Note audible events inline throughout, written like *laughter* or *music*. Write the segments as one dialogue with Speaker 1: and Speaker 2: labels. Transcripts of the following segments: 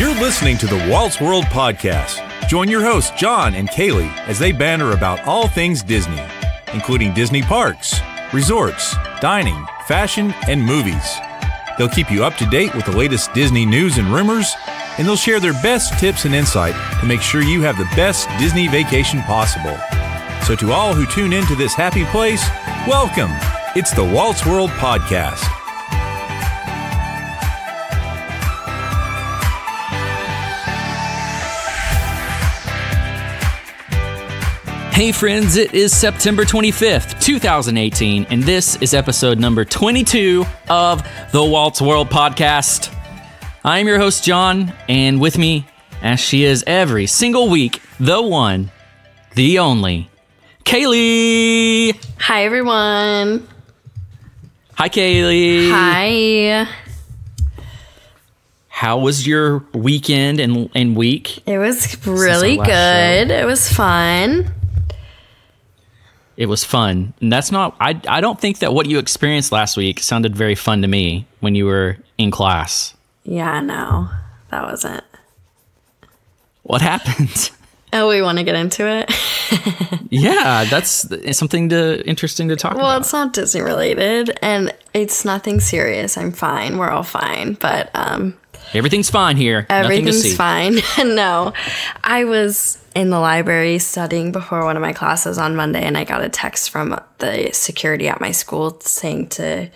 Speaker 1: You're listening to the Walt's World Podcast. Join your hosts, John and Kaylee, as they banter about all things Disney, including Disney parks, resorts, dining, fashion, and movies. They'll keep you up to date with the latest Disney news and rumors, and they'll share their best tips and insight to make sure you have the best Disney vacation possible. So, to all who tune into this happy place, welcome. It's the Walt's World Podcast.
Speaker 2: Hey, friends, it is September 25th, 2018, and this is episode number 22 of the Walt's World Podcast. I'm your host, John, and with me, as she is every single week, the one, the only, Kaylee.
Speaker 3: Hi, everyone.
Speaker 2: Hi, Kaylee.
Speaker 3: Hi.
Speaker 2: How was your weekend and, and week?
Speaker 3: It was really good. It was fun.
Speaker 2: It was fun. And that's not, I, I don't think that what you experienced last week sounded very fun to me when you were in class.
Speaker 3: Yeah, no, that wasn't.
Speaker 2: What happened? *laughs*
Speaker 3: Oh, we want to get into it? *laughs*
Speaker 2: yeah, that's something to interesting to talk
Speaker 3: well,
Speaker 2: about.
Speaker 3: it's not Disney related and it's nothing serious. I'm fine. We're all fine. But um,
Speaker 2: Everything's fine here. Nothing to
Speaker 3: everything's fine. *laughs* no, I was in the library studying before one of my classes on Monday and I got a text from the security at my school saying to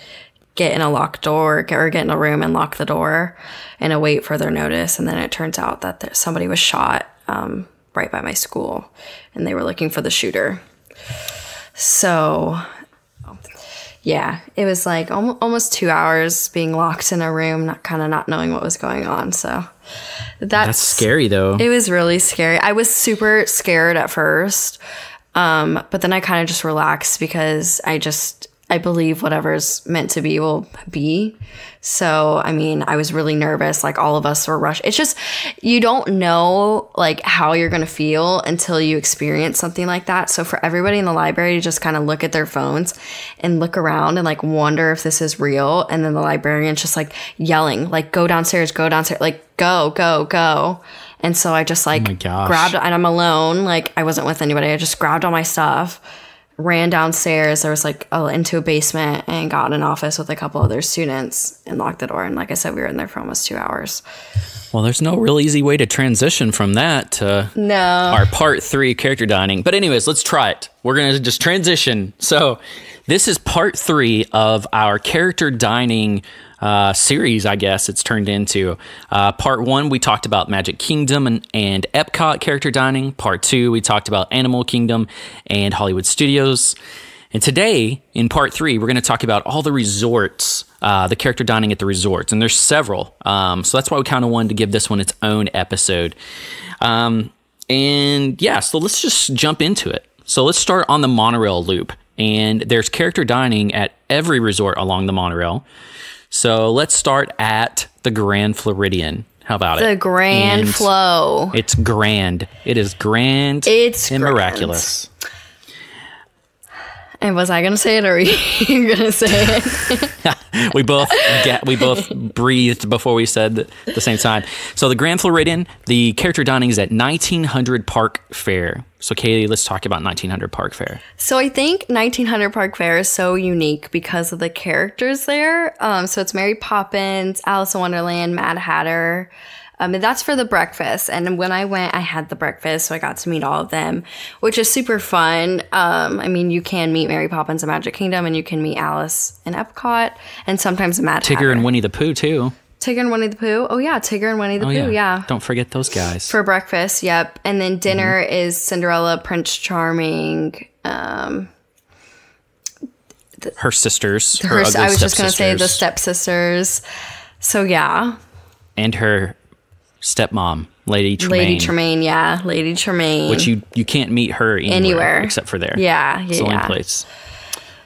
Speaker 3: get in a locked door or get in a room and lock the door and await further notice. And then it turns out that there, somebody was shot um, right by my school and they were looking for the shooter. So, yeah, it was like al- almost two hours being locked in a room, not kind of not knowing what was going on. So that's,
Speaker 2: That's scary though.
Speaker 3: It was really scary. I was super scared at first, um, but then I kind of just relaxed because I just I believe whatever's meant to be will be. So I mean, I was really nervous. Like all of us were rushed. It's just you don't know like how you're gonna feel until you experience something like that. So for everybody in the library to just kind of look at their phones and look around and like wonder if this is real, and then the librarian's just like yelling, like go downstairs, go downstairs, like go, go, go. And so I just like
Speaker 2: Oh
Speaker 3: grabbed and I'm alone. Like I wasn't with anybody. I just grabbed all my stuff, ran downstairs. There was like a, into a basement and got in an office with a couple other students and locked the door. And like I said, we were in there for almost two hours.
Speaker 2: well, there's no real easy way to transition from that to
Speaker 3: No.
Speaker 2: our part three character dining. But anyways, let's try it. We're gonna just transition. So this is part three of our character dining uh, series, I guess it's turned into. Uh, part one, we talked about Magic Kingdom and, and Epcot character dining. Part two, we talked about Animal Kingdom and Hollywood Studios. And today, in part three, we're going to talk about all the resorts, uh, the character dining at the resorts, and there's several. Um, so that's why we kind of wanted to give this one its own episode. Um, and yeah, so let's just jump into it. So let's start on the monorail loop. And there's character dining at every resort along the monorail. So let's start at the Grand Floridian. How about it?
Speaker 3: the grand
Speaker 2: And
Speaker 3: flow.
Speaker 2: It's grand. It is grand
Speaker 3: It's
Speaker 2: and
Speaker 3: grand.
Speaker 2: miraculous.
Speaker 3: And was I going to say it or were *laughs* you going to say it? *laughs*
Speaker 2: we both get, we both breathed before we said at the same time. So the Grand Floridian, the character dining is at 1900 Park Fare. So Kaylee, let's talk about 1900 Park Fare.
Speaker 3: So I think 1900 Park Fare is so unique because of the characters there. Um, so it's Mary Poppins, Alice in Wonderland, Mad Hatter. Um, and that's for the breakfast. And when I went, I had the breakfast, so I got to meet all of them, which is super fun. Um, I mean, you can meet Mary Poppins in Magic Kingdom, and you can meet Alice in Epcot, and sometimes Mad
Speaker 2: Tigger
Speaker 3: Hatter.
Speaker 2: and Winnie the Pooh too.
Speaker 3: Tigger and Winnie the Pooh. Oh yeah, Tigger and Winnie the
Speaker 2: Oh
Speaker 3: Pooh. Yeah.
Speaker 2: Don't forget those guys.
Speaker 3: For breakfast, yep. And then dinner
Speaker 2: Mm-hmm.
Speaker 3: is Cinderella, Prince Charming, um,
Speaker 2: her sisters. Her,
Speaker 3: her, I was just going to say the
Speaker 2: stepsisters.
Speaker 3: So yeah,
Speaker 2: and her stepmom, Lady Tremaine.
Speaker 3: Lady Tremaine, yeah, Lady Tremaine.
Speaker 2: Which you you can't meet her anywhere,
Speaker 3: Anywhere.
Speaker 2: except for there.
Speaker 3: Yeah,
Speaker 2: it's the only
Speaker 3: yeah.
Speaker 2: place.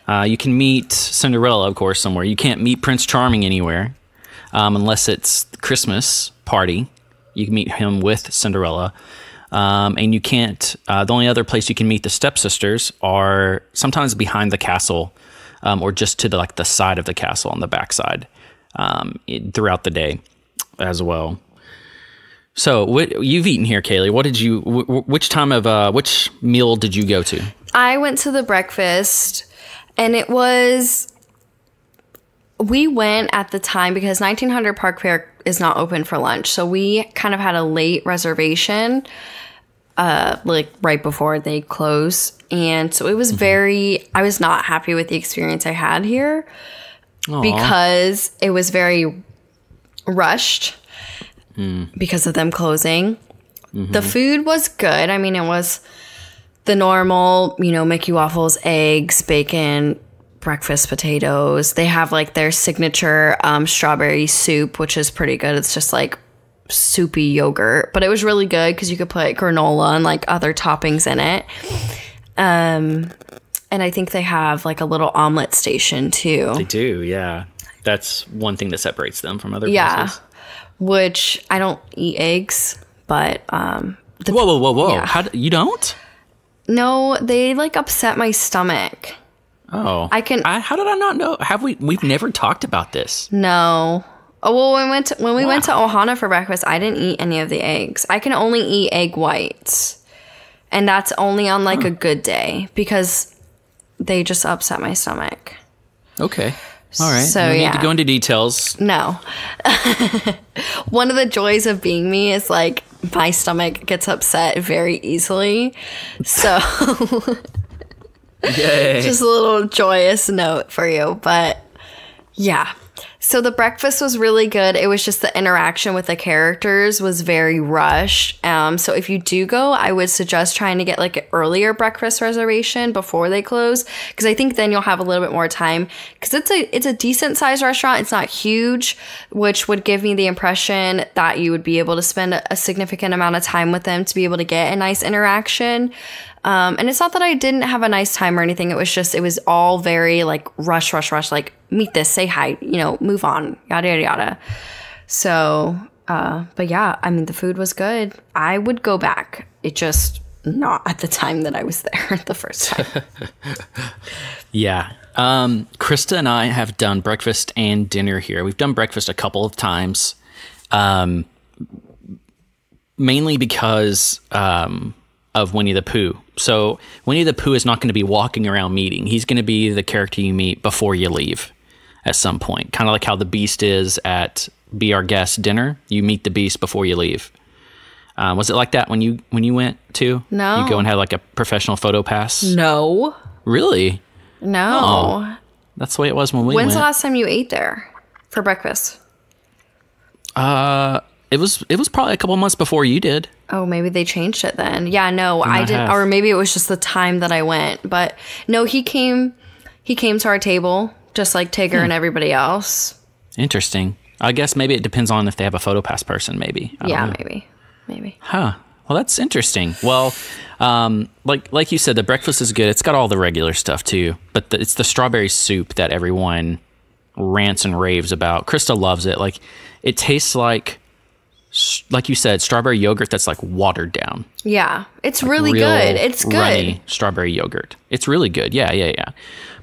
Speaker 2: Uh, you can meet Cinderella, of course, somewhere. You can't meet Prince Charming anywhere, um, unless it's Christmas party. You can meet him with Cinderella. Um, and you can't. Uh, the only other place you can meet the stepsisters are sometimes behind the castle, um, or just to the like the side of the castle on the backside um, it- throughout the day, as well. So what you've eaten here, Kaylee? What did you? Wh- which time of uh, which meal did you go to?
Speaker 3: I went to the breakfast and it was we went at the time because 1900 Park Fare is not open for lunch. So we kind of had a late reservation uh like right before they close. And so it was very I was not happy with the experience I had here
Speaker 2: Aw.
Speaker 3: because it was very rushed because of them closing. The food was good. I mean, it was the normal, you know, Mickey waffles, eggs, bacon, breakfast potatoes. They have like their signature um, strawberry soup, which is pretty good. It's just like soupy yogurt, but it was really good because you could put granola and like other toppings in it. Um, and I think they have like a little omelet station too.
Speaker 2: They do, yeah. That's one thing that separates them from other
Speaker 3: Yeah.
Speaker 2: places.
Speaker 3: Which I don't eat eggs, but um the,
Speaker 2: Whoa, whoa, whoa, whoa!
Speaker 3: Yeah.
Speaker 2: How d- you don't?
Speaker 3: no, they like upset my stomach.
Speaker 2: Oh,
Speaker 3: I can- I,
Speaker 2: how did I not know? Have we? We've never talked about this.
Speaker 3: No. Oh well, when we went to, when we went to Ohana for breakfast, I didn't eat any of the eggs. I can only eat egg whites, and that's only on like a good day because they just upset my stomach.
Speaker 2: Okay, all right.
Speaker 3: So,
Speaker 2: no need
Speaker 3: yeah.
Speaker 2: to go into details.
Speaker 3: No. *laughs* One of the joys of being me is like my stomach gets upset very easily. So *laughs*
Speaker 2: Yay!
Speaker 3: just a little joyous note for you. But yeah. So the breakfast was really good. It was just the interaction with the characters was very rushed. Um, so if you do go, I would suggest trying to get like an earlier breakfast reservation before they close, because I think then you'll have a little bit more time. Because it's a it's a decent sized restaurant. It's not huge, which would give me the impression that you would be able to spend a, a significant amount of time with them to be able to get a nice interaction. Um, and it's not that I didn't have a nice time or anything. It was just, it was all very like rush, rush, rush, like meet this, say hi, you know, move on, yada, yada, yada. So, uh, but yeah, I mean, the food was good. I would go back. It just not at the time that I was *laughs* there the first time. *laughs*
Speaker 2: Yeah. Um, Krista and I have done breakfast and dinner here. We've done breakfast a couple of times, um, mainly because um, of Winnie the Pooh. So Winnie the Pooh is not going to be walking around meeting. He's going to be the character you meet before you leave at some point. Kind of like how the Beast is at Be Our Guest dinner. You meet the Beast before you leave. Um, was it like that when you when you went too?
Speaker 3: No.
Speaker 2: You go and have like a professional photo pass.
Speaker 3: no,
Speaker 2: Really?
Speaker 3: no.
Speaker 2: Oh, That's the way it was when we
Speaker 3: When's
Speaker 2: went.
Speaker 3: the last time you ate there for breakfast?
Speaker 2: uh, it was it was probably a couple months before you did.
Speaker 3: Oh, maybe they changed it then. Yeah, no, I didn't,
Speaker 2: have.
Speaker 3: or maybe it was just the time that I went. But no, he came, he came to our table just like Tigger
Speaker 2: Hmm.
Speaker 3: and everybody else.
Speaker 2: Interesting. I guess maybe it depends on if they have a photo pass person. Maybe. I
Speaker 3: Yeah, maybe, maybe.
Speaker 2: Huh. Well, that's interesting. Well, um, like like you said, the breakfast is good. It's got all the regular stuff too, but the, it's the strawberry soup that everyone rants and raves about. Krista loves it. Like it tastes like, like you said, strawberry yogurt that's like watered down.
Speaker 3: Yeah, it's really
Speaker 2: real
Speaker 3: good. It's good.
Speaker 2: strawberry yogurt. It's really good. Yeah, yeah, yeah.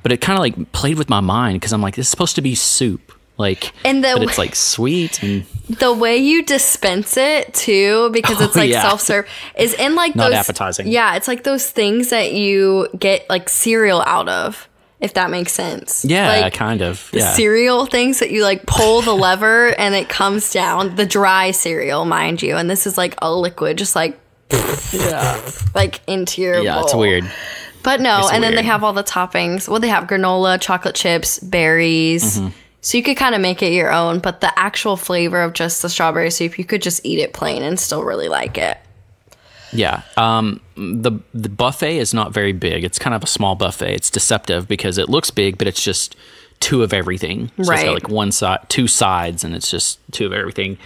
Speaker 2: But it kind of like played with my mind because I'm like, this is supposed to be soup. Like,
Speaker 3: And the
Speaker 2: but it's like sweet and
Speaker 3: The way you dispense it too, because it's
Speaker 2: Oh,
Speaker 3: like
Speaker 2: yeah.
Speaker 3: self serve, is in like
Speaker 2: Not
Speaker 3: those
Speaker 2: appetizing.
Speaker 3: Yeah, it's like those things that you get like cereal out of, if that makes sense.
Speaker 2: yeah,
Speaker 3: like,
Speaker 2: kind of.
Speaker 3: the
Speaker 2: Yeah.
Speaker 3: cereal *laughs* things that you like pull the lever and it comes down the dry cereal mind you and this is like a liquid just like yeah. like into your
Speaker 2: yeah, it's weird.
Speaker 3: but no
Speaker 2: It's
Speaker 3: and then they have all the toppings well they have granola chocolate chips berries
Speaker 2: Mm-hmm.
Speaker 3: so you could kind of make it your own but the actual flavor of just the strawberry soup you could just eat it plain and still really like it
Speaker 2: Yeah. Um, the the buffet is not very big. It's kind of a small buffet. It's deceptive because it looks big, but it's just two of everything. So it's
Speaker 3: Right.
Speaker 2: got like one side, two sides, and it's just two of everything.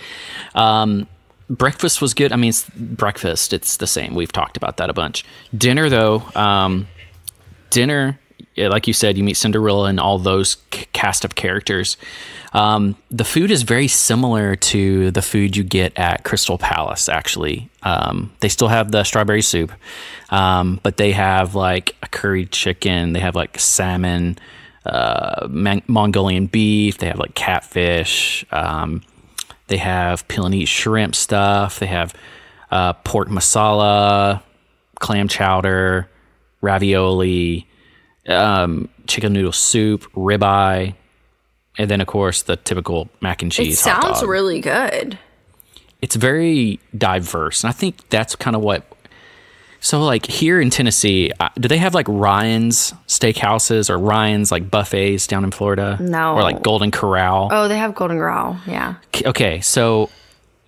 Speaker 2: Um, breakfast was good. I mean, it's breakfast. It's the same. We've talked about that a bunch. Dinner though, um, dinner, like you said, you meet Cinderella and all those c- cast of characters. Um, the food is very similar to the food you get at Crystal Palace. Actually, um, they still have the strawberry soup, um, but they have like a curried chicken. They have like salmon, uh, Man- Mongolian beef. They have like catfish. Um, They have peel and eat shrimp stuff. They have uh, pork masala, clam chowder, ravioli, um, chicken noodle soup, ribeye, and then of course the typical mac and
Speaker 3: It
Speaker 2: cheese. hot
Speaker 3: sounds really good.
Speaker 2: it's very diverse, and I think that's kind of what. So, like here in Tennessee, uh, do they have like Ryan's steakhouses or Ryan's like buffets down in Florida?
Speaker 3: No.
Speaker 2: Or like Golden Corral?
Speaker 3: Oh, they have Golden Corral. Yeah.
Speaker 2: Okay, so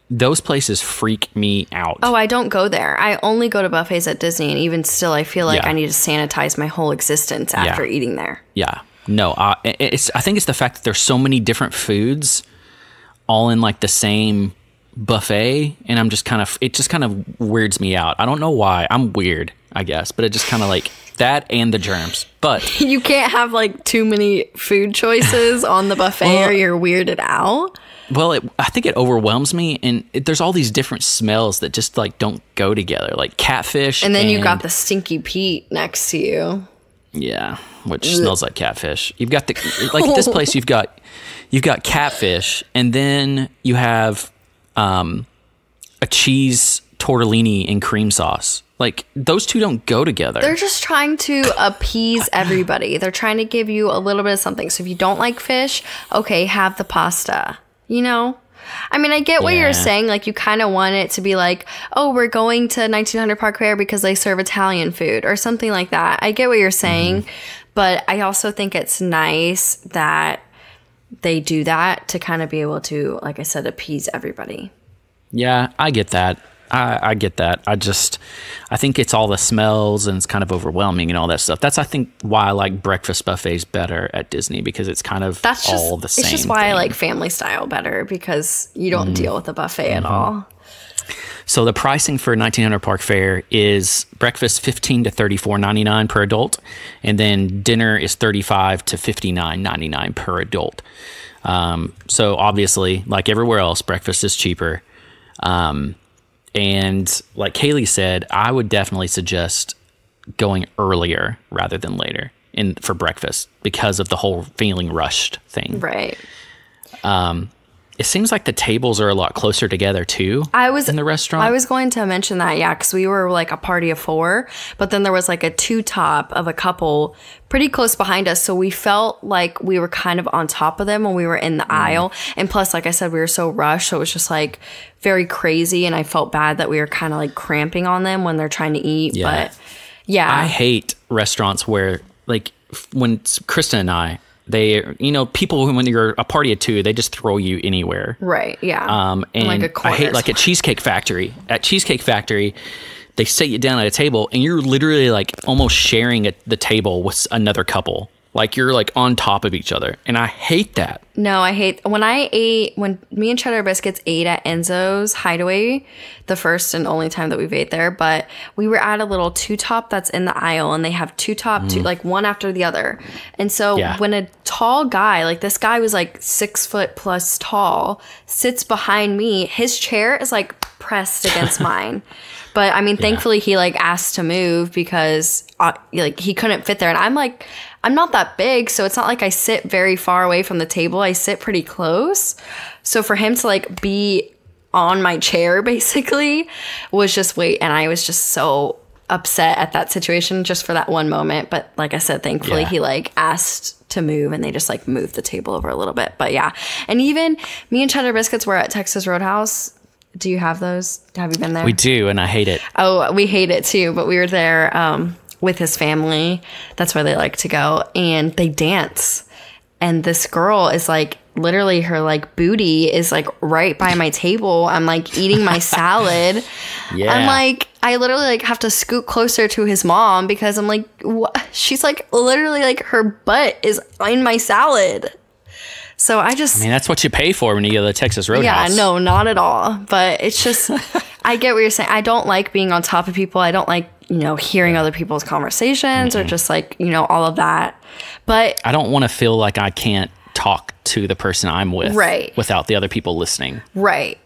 Speaker 2: those places freak me out.
Speaker 3: Oh, I don't go there. I only go to buffets at Disney, and even still, I feel like
Speaker 2: Yeah.
Speaker 3: I need to sanitize my whole existence after
Speaker 2: Yeah.
Speaker 3: eating there.
Speaker 2: Yeah. No, uh, it's I think it's the fact that there's so many different foods all in like the same buffet and I'm just kind of it just kind of weirds me out. I don't know why. I'm weird, I guess, but it just kind of like that and the germs. But *laughs*
Speaker 3: You can't have like too many food choices on the buffet,
Speaker 2: Well-
Speaker 3: or you're weirded out.
Speaker 2: well, it, I think it overwhelms me and it, there's all these different smells that just like don't go together, like catfish
Speaker 3: And then you got the stinky Pete next to you.
Speaker 2: Yeah, which smells like catfish. You've got the like at this *laughs* place you've got you've got catfish and then you have um a cheese tortellini and cream sauce. Like those two don't go together.
Speaker 3: They're just trying to appease *coughs* everybody. They're trying to give you a little bit of something. So if you don't like fish, okay, have the pasta. You know? I mean, I get what
Speaker 2: Yeah.
Speaker 3: you're saying. Like, you kind of want it to be like, oh, we're going to 1900 Park Fare because they serve Italian food or something like that. I get what you're saying. Mm-hmm. But I also think it's nice that they do that to kind of be able to, like I said, appease everybody.
Speaker 2: yeah, I get that. I, I get that. I just I think it's all the smells and it's kind of overwhelming and all that stuff. That's I think why I like breakfast buffets better at Disney because it's kind of
Speaker 3: That's just,
Speaker 2: all the same.
Speaker 3: it's just why I like family style better because you don't deal with the buffet at all.
Speaker 2: So the pricing for 1900 Park Fare is breakfast 15 to 34.99 per adult, and then dinner is 35 to 59.99 per adult. Um, so obviously, like everywhere else, breakfast is cheaper. Um, and like Kaylee said, I would definitely suggest going earlier rather than later in for breakfast because of the whole feeling rushed thing.
Speaker 3: Right.
Speaker 2: Um, It seems like the tables are a lot closer together too.
Speaker 3: I was
Speaker 2: in the restaurant.
Speaker 3: I was going to mention that, yeah, because we were like a party of four, but then there was like a two top of a couple pretty close behind us, so we felt like we were kind of on top of them when we were in the
Speaker 2: Mm.
Speaker 3: aisle. And plus, like I said, we were so rushed, so it was just like very crazy, and I felt bad that we were kind of like cramping on them when they're trying to eat.
Speaker 2: Yeah.
Speaker 3: But yeah,
Speaker 2: I hate restaurants where, like, when Kristen and I, they, you know, people when you're a party of two, they just throw you anywhere.
Speaker 3: right, yeah,
Speaker 2: Um, and
Speaker 3: Like a
Speaker 2: I hate, like, at Cheesecake Factory. At Cheesecake Factory, they sit you down at a table and you're literally like almost sharing a, the table with another couple. Like, you're like on top of each other. And I hate that.
Speaker 3: No, I hate when I ate when me and Cheddar Biscuits ate at Enzo's Hideaway, the first and only time that we've ate there. But we were at a little two top that's in the aisle, and they have two top, two like one after the other. And so
Speaker 2: Mm. Yeah.
Speaker 3: when a tall guy, like this guy was like six foot plus tall, sits behind me, his chair is like pressed against *laughs* mine. But I mean, thankfully he like asked to move because uh, like he couldn't fit there, and I'm like, I'm not that big, so it's not like I sit very far away from the table. I sit pretty close. So for him to like be on my chair *laughs* basically was just wait, and I was just so upset at that situation just for that one moment. But like I said, thankfully
Speaker 2: Yeah.
Speaker 3: he like asked to move and they just like moved the table over a little bit. But yeah. And even me and Cheddar Biscuits were at Texas Roadhouse. Do you have those? Have you been there?
Speaker 2: We do, and I hate it.
Speaker 3: Oh, we hate it too, but we were there um, with his family. That's where they like to go, and they dance. And this girl is like literally her like booty is like right by my table. I'm like eating my *laughs* salad.
Speaker 2: Yeah.
Speaker 3: I'm like I literally like have to scoot closer to his mom because I'm like what? she's like literally like her butt is in my salad. So I just
Speaker 2: I mean, that's what you pay for when you go to the Texas
Speaker 3: yeah,
Speaker 2: Roadhouse.
Speaker 3: no, not at all. But it's just, *laughs* I get what you're saying. I don't like being on top of people. I don't like, you know, hearing other people's conversations or mm-hmm. just like, you know, all of that. But
Speaker 2: I don't want to feel like I can't talk to the person I'm with
Speaker 3: Right.
Speaker 2: without the other people listening.
Speaker 3: Right.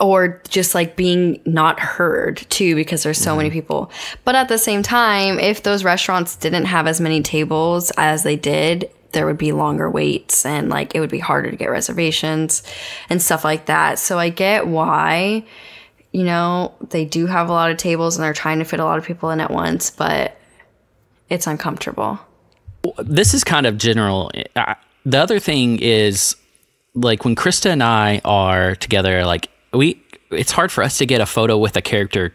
Speaker 3: Or just like being not heard too, because there's so many mm-hmm. people. But at the same time, if those restaurants didn't have as many tables as they did, there would be longer waits and like it would be harder to get reservations and stuff like that. So I get why, you know, they do have a lot of tables and they're trying to fit a lot of people in at once, but it's uncomfortable.
Speaker 2: This is kind of general. The other thing is like when Krista and I are together, like we, it's hard for us to get a photo with a character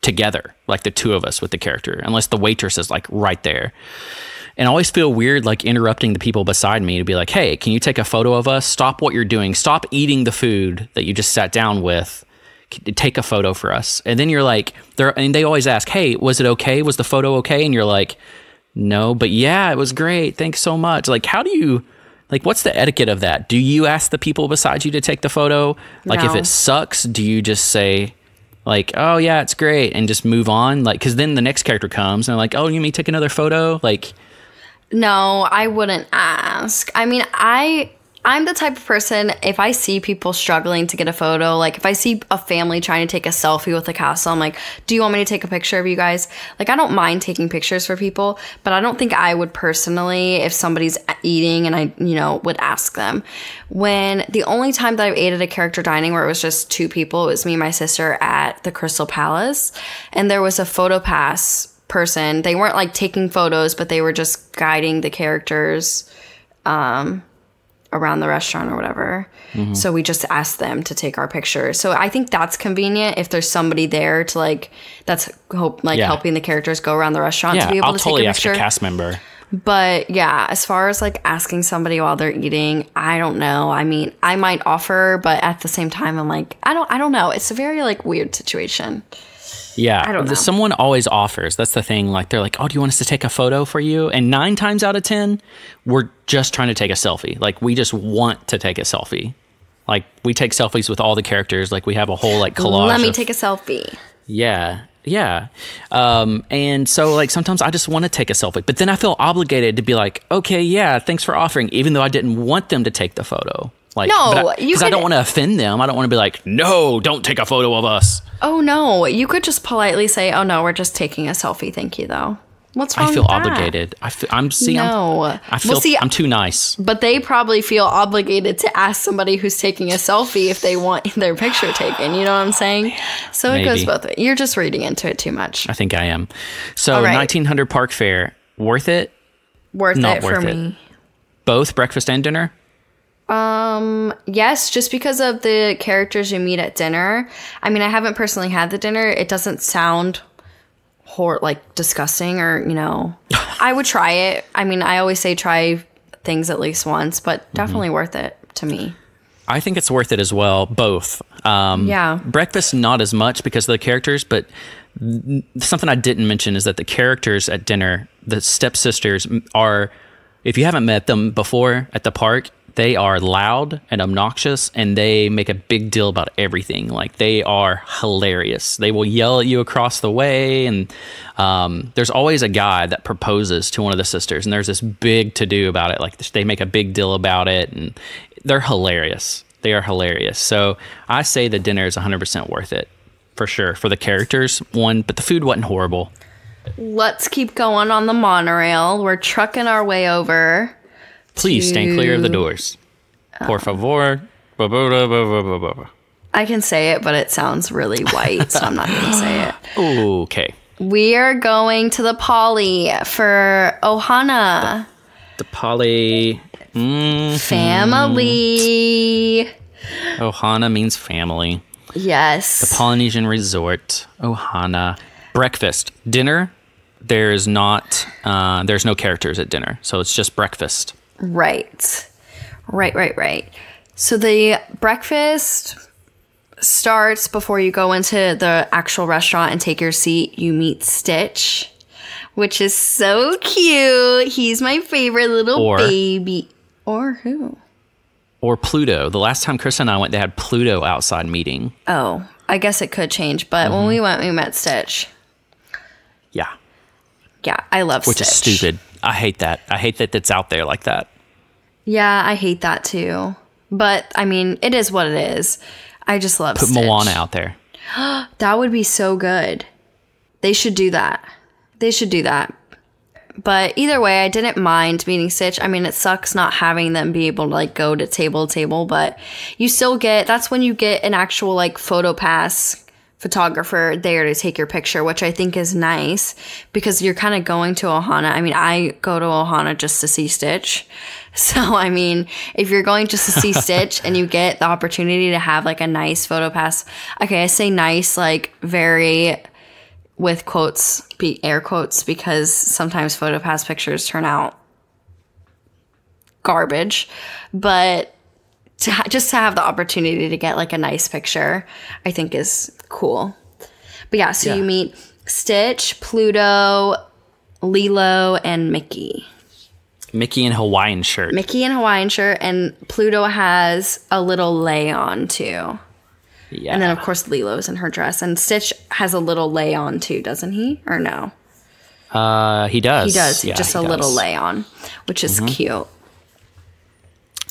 Speaker 2: together, like the two of us with the character, unless the waitress is like right there. And I always feel weird like interrupting the people beside me to be like, hey, can you take a photo of us? Stop what you're doing. Stop eating the food that you just sat down with. Take a photo for us. And then you're like, they're, and they always ask, hey, was it okay? Was the photo okay? And you're like, no, but yeah, it was great. Thanks so much. Like, how do you, like, what's the etiquette of that? Do you ask the people beside you to take the photo? Like, if it sucks, do you just say, like, oh yeah, it's great, and just move on? Like, because then the next character comes and they're like, oh, you mean take another photo? Like,
Speaker 3: No, I wouldn't ask. I mean, I I'm the type of person if I see people struggling to get a photo, like if I see a family trying to take a selfie with the castle, I'm like, "Do you want me to take a picture of you guys?" Like I don't mind taking pictures for people, but I don't think I would personally if somebody's eating and I, you know, would ask them. When the only time that I've ate at a character dining where it was just two people, it was me and my sister at the Crystal Palace, and there was a photo pass person. They weren't like taking photos, but they were just guiding the characters um, around the restaurant or whatever.
Speaker 2: Mm-hmm.
Speaker 3: So we just asked them to take our picture. So I think that's convenient if there's somebody there to like that's hope like
Speaker 2: Yeah.
Speaker 3: helping the characters go around the restaurant
Speaker 2: yeah,
Speaker 3: to be able
Speaker 2: I'll
Speaker 3: to
Speaker 2: totally
Speaker 3: take a
Speaker 2: ask a
Speaker 3: picture.
Speaker 2: cast member.
Speaker 3: But yeah, as far as like asking somebody while they're eating, I don't know. I mean, I might offer, but at the same time, I'm like, I don't, I don't know. It's a very like weird situation.
Speaker 2: Yeah,
Speaker 3: I don't know.
Speaker 2: Someone always offers. That's the thing. Like they're like, "Oh, do you want us to take a photo for you?" And nine times out of ten, we're just trying to take a selfie. Like we just want to take a selfie. Like we take selfies with all the characters. Like we have a whole like collage.
Speaker 3: Let me
Speaker 2: of-
Speaker 3: take a selfie.
Speaker 2: Yeah, yeah. Um, and so like sometimes I just want to take a selfie, but then I feel obligated to be like, "Okay, yeah, thanks for offering," even though I didn't want them to take the photo. Like,
Speaker 3: No, you
Speaker 2: because I
Speaker 3: could-
Speaker 2: don't want to offend them. I don't want to be like, "No, don't take a photo of us."
Speaker 3: Oh no, you could just politely say, "Oh no, we're just taking a selfie, thank you." Though, what's wrong?
Speaker 2: I feel obligated. I feel, I'm see.
Speaker 3: No.
Speaker 2: I'm, I
Speaker 3: Well,
Speaker 2: feel
Speaker 3: see,
Speaker 2: I'm too nice.
Speaker 3: But they probably feel obligated to ask somebody who's taking a selfie if they want *laughs* their picture taken. You know what I'm saying? Oh, so it goes both ways. You're just reading into it too much.
Speaker 2: I think I am. So
Speaker 3: right.
Speaker 2: 1900 Park Fare, worth it?
Speaker 3: Worth
Speaker 2: Not
Speaker 3: it for
Speaker 2: worth it.
Speaker 3: me.
Speaker 2: Both breakfast and dinner.
Speaker 3: Um, yes, just because of the characters you meet at dinner. I mean, I haven't personally had the dinner. It doesn't sound hor like disgusting or, you know, *laughs* I would try it. I mean, I always say try things at least once, but definitely worth it to me.
Speaker 2: I think it's worth it as well. Both. Um,
Speaker 3: Yeah.
Speaker 2: Breakfast not as much because of the characters, but something I didn't mention is that the characters at dinner, the stepsisters, are. If you haven't met them before at the park, they are loud and obnoxious, and they make a big deal about everything. Like they are hilarious. They will yell at you across the way, and um, there's always a guy that proposes to one of the sisters, and there's this big to do about it. Like they make a big deal about it, and they're hilarious. They are hilarious. So I say the dinner is 100% worth it for sure for the characters. One, but the food wasn't horrible.
Speaker 3: Let's keep going on the monorail. We're trucking our way over.
Speaker 2: Please stand clear of the
Speaker 3: To-
Speaker 2: doors. Por favor. Ba- ba- ba.
Speaker 3: I can say it, but it sounds really white, so I'm not going to say it. *gasps*
Speaker 2: Okay.
Speaker 3: We are going to the Poly for Ohana
Speaker 2: The poly. Mm,
Speaker 3: family.
Speaker 2: Ohana means family.
Speaker 3: Yes.
Speaker 2: The Polynesian resort. Ohana. Breakfast. Dinner. There's not. Uh, there's no characters at dinner, so it's just breakfast.
Speaker 3: Right. Right, right, right. So the breakfast starts before you go into the actual restaurant and take your seat. You meet Stitch, which is so cute. He's my favorite little
Speaker 2: Or-
Speaker 3: baby. Or who?
Speaker 2: Or Pluto. The last time Chris and I went, they had Pluto outside meeting.
Speaker 3: Oh, I guess it could change, but when
Speaker 2: Mm-hmm.
Speaker 3: we went, we met Stitch.
Speaker 2: Yeah.
Speaker 3: Yeah, I love
Speaker 2: Which
Speaker 3: Stitch.
Speaker 2: Which is stupid. I hate that. I hate that it's out there like that.
Speaker 3: Yeah, I hate that too. But I mean, it is what it is. I just love
Speaker 2: Put
Speaker 3: Stitch.
Speaker 2: Moana out there. *gasps*
Speaker 3: That would be so good. They should do that. They should do that. But either way, I didn't mind meeting Stitch. I mean, it sucks not having them be able to like go to table to table, but you still get that's when you get an actual like photo pass photographer there to take your picture, which I think is nice because you're kind of going to Ohana. I mean, I go to Ohana just to see Stitch. *laughs* So, I mean, if you're going just to see Stitch and you get the opportunity to have like a nice photo pass, okay, I say nice, like very with quotes, be air quotes, because sometimes photo pass pictures turn out garbage, but to ha- just to have the opportunity to get like a nice picture, I think is cool. But yeah, so
Speaker 2: Yeah.
Speaker 3: you meet Stitch, Pluto, Lilo, and Mickey.
Speaker 2: Mickey in Hawaiian shirt.
Speaker 3: Mickey in Hawaiian shirt, and Pluto has a little lei on too.
Speaker 2: yeah.
Speaker 3: And then of course Lilo's in her dress, and Stitch has a little lei on too, doesn't he? Or no?
Speaker 2: uh, he does.
Speaker 3: He does
Speaker 2: Yeah,
Speaker 3: just
Speaker 2: he
Speaker 3: a little
Speaker 2: does. Mm-hmm.
Speaker 3: lei on, which is cute.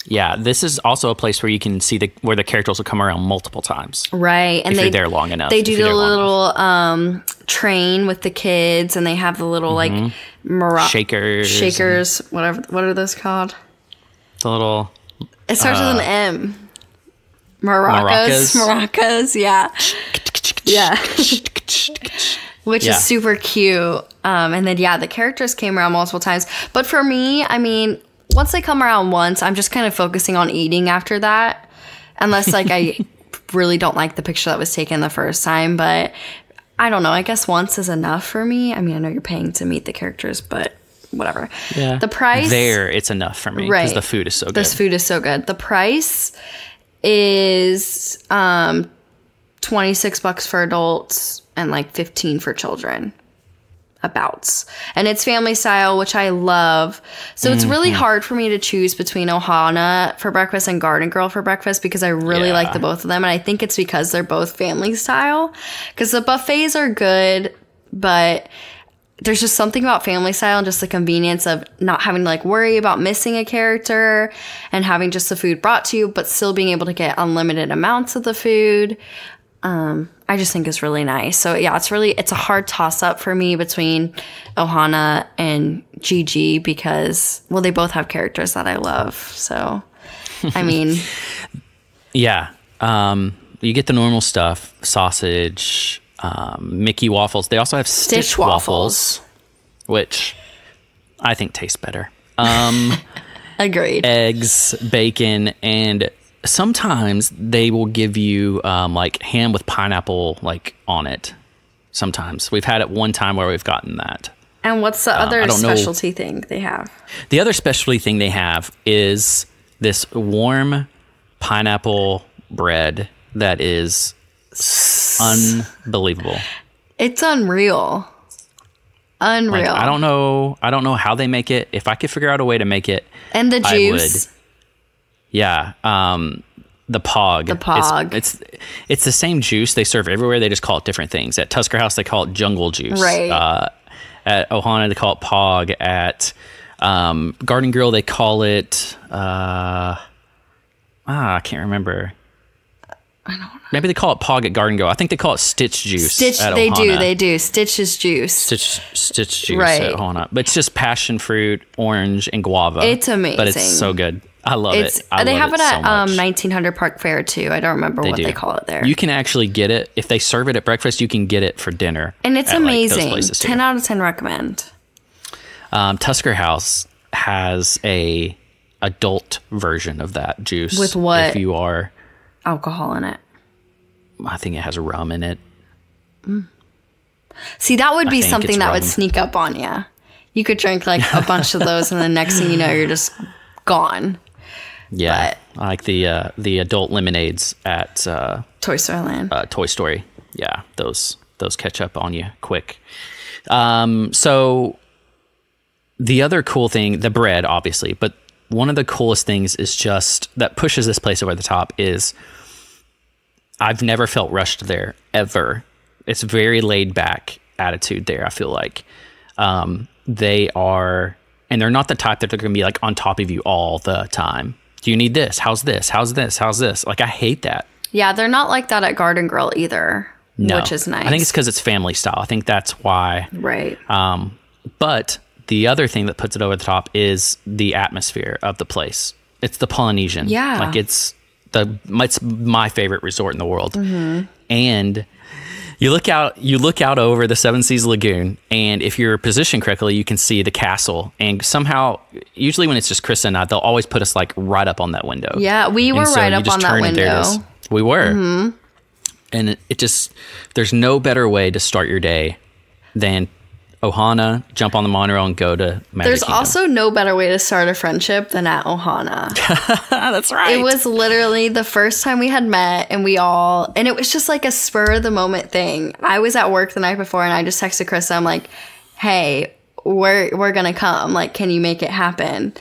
Speaker 2: Yeah, this is also a place where you can see the where the characters will come around multiple times.
Speaker 3: Right. And
Speaker 2: If
Speaker 3: they
Speaker 2: you're there long enough,
Speaker 3: They do the little um train with the kids and they have the little like mara-
Speaker 2: Mm-hmm. Shakers.
Speaker 3: shakers, whatever what are those called?
Speaker 2: The little
Speaker 3: It starts with an M. Maracas.
Speaker 2: Maracas.
Speaker 3: Maracas, yeah. Yeah. *laughs* Which
Speaker 2: Yeah.
Speaker 3: is super cute. Um, and then yeah, the characters came around multiple times. But for me, I mean, once they come around once, I'm just kind of focusing on eating after that. Unless like I *laughs* really don't like the picture that was taken the first time. But I don't know. I guess once is enough for me. I mean, I know you're paying to meet the characters, but whatever.
Speaker 2: yeah.
Speaker 3: The price
Speaker 2: there, it's enough for me because
Speaker 3: Right.
Speaker 2: the food is so good.
Speaker 3: this food is so good. The price is um 26 bucks for adults and like 15 for children. Abouts. And it's family style, which I love. So it's really
Speaker 2: Mm-hmm.
Speaker 3: hard for me to choose between Ohana for breakfast and Garden Grill for breakfast because I really
Speaker 2: Yeah.
Speaker 3: like the both of them. And I think it's because they're both family style. Because the buffets are good, but there's just something about family style and just the convenience of not having to like worry about missing a character and having just the food brought to you, but still being able to get unlimited amounts of the food. Um, I just think is really nice. So yeah, it's really it's a hard toss up for me between Ohana and Gigi because well they both have characters that I love. So I *laughs* mean
Speaker 2: Yeah. Um, you get the normal stuff sausage, um, Mickey waffles. They also have Stitch,
Speaker 3: Stitch
Speaker 2: waffles, which I think taste better. Um, *laughs*
Speaker 3: agreed.
Speaker 2: eggs, bacon, and sometimes they will give you um, like ham with pineapple like on it. Sometimes we've had it one time where we've gotten that.
Speaker 3: And what's the other
Speaker 2: Um, don't know.
Speaker 3: specialty thing they have?
Speaker 2: The other specialty thing they have is this warm pineapple bread that is unbelievable.
Speaker 3: It's unreal. Unreal.
Speaker 2: Like, I don't know. I don't know how they make it. If I could figure out a way to make it,
Speaker 3: and the juice.
Speaker 2: Yeah. Um, the pog.
Speaker 3: The Pog.
Speaker 2: It's, it's it's the same juice they serve everywhere. They just call it different things. At Tusker House, they call it jungle juice.
Speaker 3: Right.
Speaker 2: Uh, at Ohana, they call it pog. At um, Garden Grill, they call it. Uh, ah, I can't remember. I don't know. Maybe they call it pog at Garden Grill. I think they call it Stitch juice.
Speaker 3: Stitch, they do, they do. Stitch's juice.
Speaker 2: Stitch Stitch juice
Speaker 3: Right.
Speaker 2: at Ohana. But it's just passion fruit, orange, and guava.
Speaker 3: It's amazing.
Speaker 2: But it's so good. I love
Speaker 3: It's
Speaker 2: it. I
Speaker 3: they
Speaker 2: love
Speaker 3: have it,
Speaker 2: so
Speaker 3: at um, 1900 Park Fare too. I don't remember what
Speaker 2: do.
Speaker 3: they call it there.
Speaker 2: You can actually get it if they serve it at breakfast. You can get it for dinner,
Speaker 3: and it's
Speaker 2: at, like,
Speaker 3: amazing.
Speaker 2: places,
Speaker 3: 10 out of 10 recommend.
Speaker 2: Um, Tusker House has a adult version of that juice
Speaker 3: With what?
Speaker 2: If you are,
Speaker 3: Alcohol in it.
Speaker 2: I think it has rum in it.
Speaker 3: See, that would be something that would sneak up on you. You could drink like a bunch of those, and the next thing you know, you're just gone.
Speaker 2: Yeah, I like the uh, the adult lemonades at uh,
Speaker 3: Toy Story Land.
Speaker 2: uh, Toy Story. Yeah, those those catch up on you quick. Um, so the other cool thing, the bread, obviously, but one of the coolest things is just that pushes this place over the top is I've never felt rushed there ever. It's very laid back attitude there. I feel like um, they are, and they're not the type that they're going to be like on top of you all the time. Do you need this? How's this? How's this? How's this? Like I hate that.
Speaker 3: yeah, they're not like that at Garden Grill either,
Speaker 2: No.
Speaker 3: which is nice.
Speaker 2: I think it's because it's family style. I think that's why.
Speaker 3: right.
Speaker 2: Um, but the other thing that puts it over the top is the atmosphere of the place. It's the Polynesian.
Speaker 3: Yeah.
Speaker 2: Like it's the it's my favorite resort in the world.
Speaker 3: Mm-hmm.
Speaker 2: And you look out you look out over the Seven Seas Lagoon and if you're positioned correctly, you can see the castle. And somehow usually when it's just Chris and I, they'll always put us like right up on that window.
Speaker 3: Yeah, we were
Speaker 2: so
Speaker 3: right up on that
Speaker 2: turn and there it
Speaker 3: window. Mm-hmm.
Speaker 2: We were. And it, it just, there's no better way to start your day than Ohana, jump on the monorail, and go to Magic
Speaker 3: There's
Speaker 2: Kingdom.
Speaker 3: also no better way to start a friendship than at Ohana. *laughs*
Speaker 2: that's right.
Speaker 3: It was literally the first time we had met, and we all, and it was just like a spur of the moment thing. I was at work the night before, and I just texted Krista. I'm like, "Hey, we're we're gonna come. Like, can you make it happen?"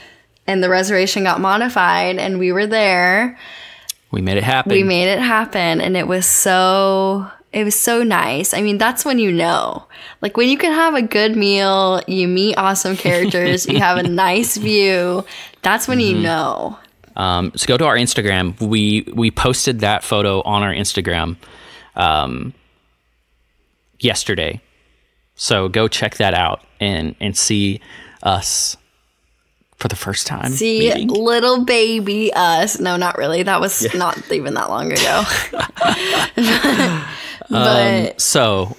Speaker 3: And the reservation got modified, and we were there.
Speaker 2: we made it happen.
Speaker 3: We made it happen, and it was so it was so nice. I mean, that's when you know. Like when you can have a good meal, you meet awesome characters, you have a *laughs* nice view. That's when
Speaker 2: Mm-hmm.
Speaker 3: you know.
Speaker 2: Um, so go to our Instagram. We we posted that photo on our Instagram um, yesterday. So go check that out and and see us for the first time.
Speaker 3: See
Speaker 2: meeting.
Speaker 3: little baby us. No, not really. That was not even that long ago. *laughs* *laughs* but um,
Speaker 2: So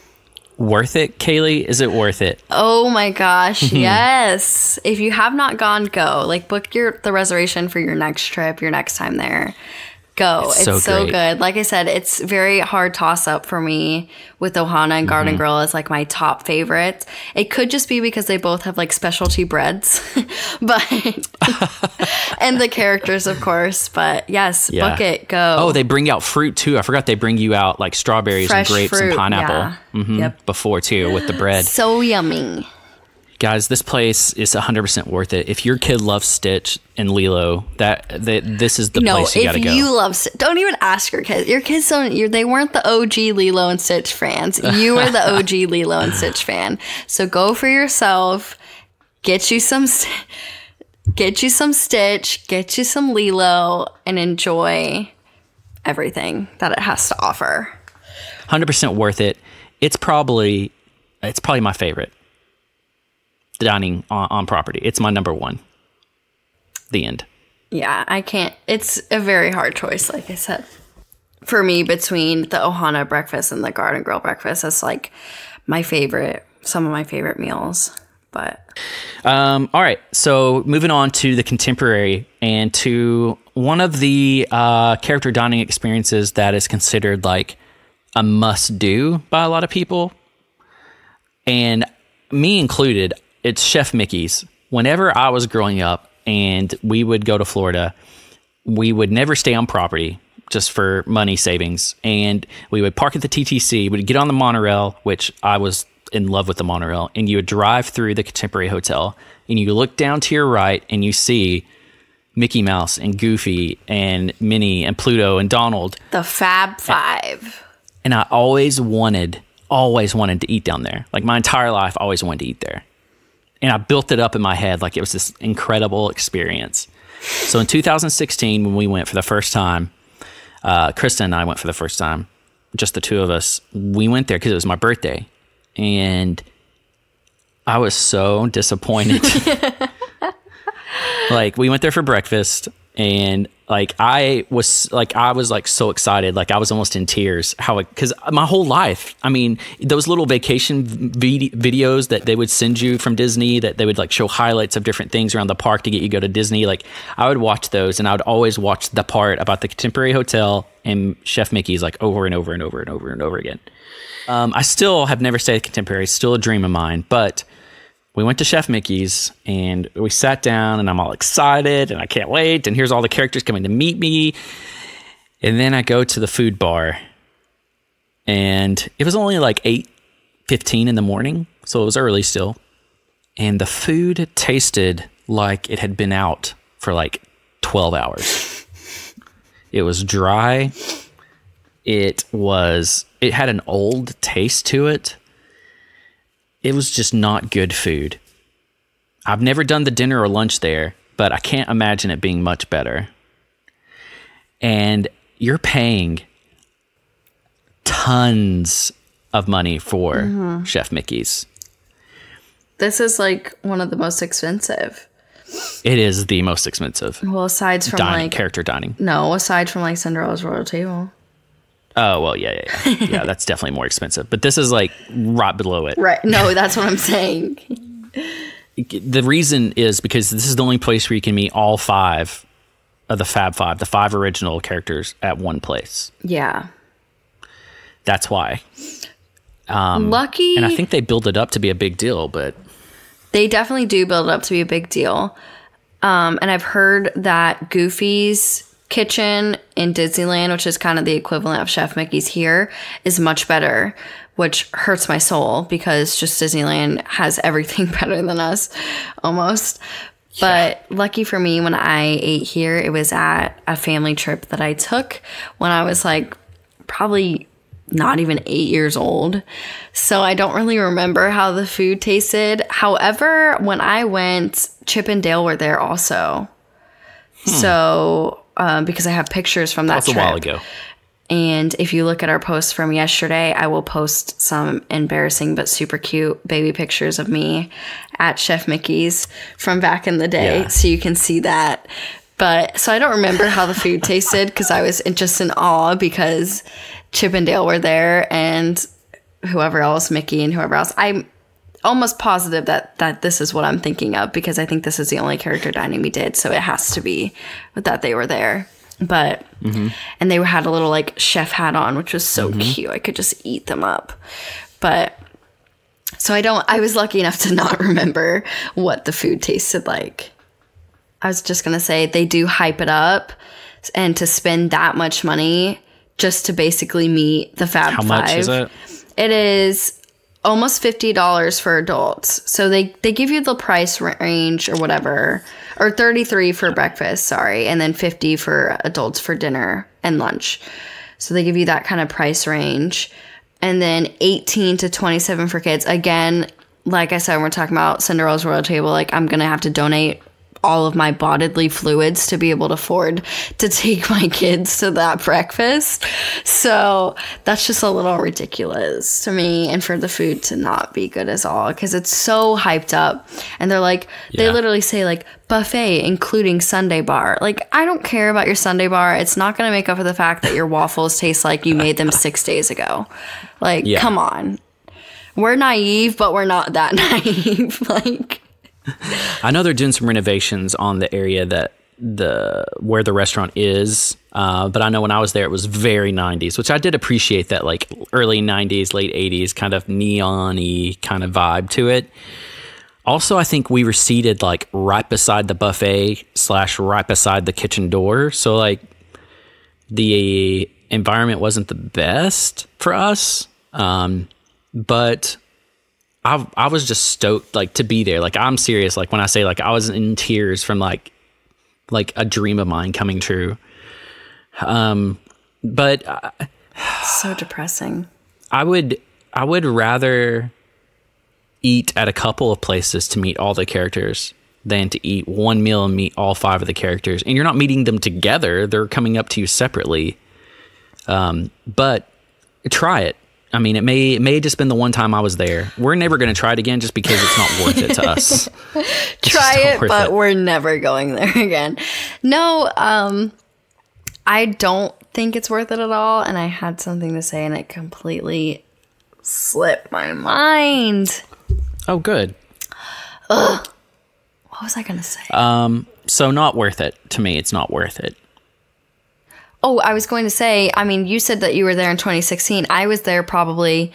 Speaker 2: worth it, Kaylee? Is it worth it?
Speaker 3: oh my gosh, *laughs* yes. If you have not gone, go. Like book your the reservation for your next trip, your next time there. Go. It's,
Speaker 2: so
Speaker 3: so, good. Like I said, it's very hard toss up for me with Ohana and Garden
Speaker 2: Mm-hmm.
Speaker 3: Grill is like my top favorite. It could just be because they both have like specialty breads, *laughs* but *laughs* and the characters, of course. But yes,
Speaker 2: Yeah.
Speaker 3: book it. Go.
Speaker 2: Oh, they bring out fruit too. I forgot they bring you out like strawberries
Speaker 3: Fresh
Speaker 2: and grapes
Speaker 3: fruit,
Speaker 2: and pineapple
Speaker 3: yeah.
Speaker 2: Mhm,
Speaker 3: Yep.
Speaker 2: before too with the bread.
Speaker 3: so yummy.
Speaker 2: Guys, this place is 100% worth it. If your kid loves Stitch and Lilo, that, that this is the
Speaker 3: No,
Speaker 2: place you got to go.
Speaker 3: if you love, don't even ask your kids. Your kids don't. You're, they weren't the OG Lilo and Stitch fans. You were the OG *laughs* Lilo and Stitch fan. So go for yourself. Get you some. Get you some Stitch. Get you some Lilo, and enjoy everything that it has to offer.
Speaker 2: 100% worth it. It's probably it's probably my favorite dining on, on property. It's my number 1. The end.
Speaker 3: Yeah, I can't. It's a very hard choice, like I said. For me, between the Ohana breakfast and the Garden Grill breakfast, that's like my favorite, some of my favorite meals. But
Speaker 2: Um, all right, so moving on to the contemporary and to one of the uh, character dining experiences that is considered like a must do by a lot of people, and me included. It's Chef Mickey's. Whenever I was growing up and we would go to Florida, we would never stay on property just for money savings. And we would park at the TTC, we'd get on the monorail, which I was in love with the monorail, and you would drive through the Contemporary Hotel and you look down to your right and you see Mickey Mouse and Goofy and Minnie and Pluto and Donald.
Speaker 3: the Fab Five.
Speaker 2: And I always wanted, always wanted to eat down there. Like my entire life, I always wanted to eat there. And I built it up in my head like it was this incredible experience. So in 2016, when we went for the first time, uh, Krista and I went for the first time, just the two of us. We went there because it was my birthday, and I was so disappointed. *laughs* like we went there for breakfast, and like I was like I was like so excited, like I was almost in tears. How I because my whole life, I mean, those little vacation vid- videos that they would send you from Disney, that they would like show highlights of different things around the park to get you to go to Disney. Like I would watch those, and I would always watch the part about the Contemporary Hotel and Chef Mickey's like over and over and over and over and over again. Um, I still have never stayed at Contemporary, it's still a dream of mine, but we went to Chef Mickey's and we sat down and I'm all excited and I can't wait. And here's all the characters coming to meet me. And then I go to the food bar and it was only like 8 15 in the morning. So it was early still. And the food tasted like it had been out for like 12 hours. It was dry. It was, it had an old taste to it it was just not good food. I've never done the dinner or lunch there, but I can't imagine it being much better. And you're paying tons of money for mm-hmm. Chef Mickey's.
Speaker 3: this is like one of the most expensive.
Speaker 2: It is the most expensive
Speaker 3: Well, aside from
Speaker 2: dining
Speaker 3: like
Speaker 2: character dining.
Speaker 3: no, aside from like Cinderella's royal table.
Speaker 2: Oh well, yeah, yeah, yeah. *laughs* yeah, that's definitely more expensive. But this is like right below it.
Speaker 3: Right. No, that's what I'm saying. *laughs*
Speaker 2: The reason is because this is the only place where you can meet all five of the Fab Five, the five original characters at one place.
Speaker 3: Yeah.
Speaker 2: That's why.
Speaker 3: Lucky.
Speaker 2: And I think they build it up to be a big deal, but
Speaker 3: they definitely do build it up to be a big deal. Um, and I've heard that Goofy's kitchen in Disneyland, which is kind of the equivalent of Chef Mickey's here, is much better, which hurts my soul because just Disneyland has everything *laughs* better than us almost. But lucky for me, when I ate here, it was at a family trip that I took when I was like probably not even eight years old. So I don't really remember how the food tasted. However, when I went, Chip and Dale were there also. Hmm. So, um, because I have pictures from that
Speaker 2: that's a while ago.
Speaker 3: And if you look at our post from yesterday, I will post some embarrassing but super cute baby pictures of me at Chef Mickey's from back in the day.
Speaker 2: Yeah.
Speaker 3: So you can see that. But so I don't remember how the food tasted because I was in- just in awe because Chip and Dale were there and whoever else, Mickey and whoever else. I'm almost positive that that this is what I'm thinking of because I think this is the only character dining we did. So it has to be that they were there. But mm-hmm. and they had a little like chef hat on, which was so mm-hmm. cute. I could just eat them up. But so I don't I was lucky enough to *laughs* not remember what the food tasted like. I was just gonna say they do hype it up and to spend that much money just to basically meet the Fab
Speaker 2: How
Speaker 3: Five.
Speaker 2: much is it?
Speaker 3: It is almost fifty dollars for adults. So they they give you the price range or whatever, or thirty three for breakfast. Sorry, and then fifty for adults for dinner and lunch. So they give you that kind of price range, and then eighteen to twenty seven for kids. Again, like I said, we're talking about Cinderella's royal table. Like I'm gonna have to donate all of my bodily fluids to be able to afford to take my kids to that breakfast. So that's just a little ridiculous to me and for the food to not be good as all because it's so hyped up. And they're like, they
Speaker 2: Yeah.
Speaker 3: literally say like buffet including sundae bar. Like I don't care about your sundae bar. It's not going to make up for the fact that your waffles taste like you made them 6 days ago. Like
Speaker 2: Yeah.
Speaker 3: come on. We're naive, but we're not that *laughs* naive. like *laughs*
Speaker 2: I know they're doing some renovations on the area that the where the restaurant is. Uh, but I know when I was there, it was very 90s, which I did appreciate that like early 90s, late 80s kind of neon-y kind of vibe to it. Also, I think we were seated like right beside the buffet slash right beside the kitchen door. So like the environment wasn't the best for us. Um, but I I was just stoked like to be there. Like I'm serious. Like when I say like I was in tears from like like a dream of mine coming true. Um, but I,
Speaker 3: so depressing.
Speaker 2: I would I would rather eat at a couple of places to meet all the characters than to eat one meal and meet all five of the characters. And you're not meeting them together; they're coming up to you separately. Um, but try it. I mean, it may it may have just been the one time I was there. We're never going to try it again, just because it's not worth it to us. *laughs*
Speaker 3: Try it, but we're never going there *laughs* again. No, um, I don't think it's worth it at all. And I had something to say, and it completely slipped my mind.
Speaker 2: Oh, good.
Speaker 3: What was I gonna say?
Speaker 2: Um, so not worth it to me. It's not worth it.
Speaker 3: Oh, I was going to say. I mean, you said that you were there in 2016. I was there probably.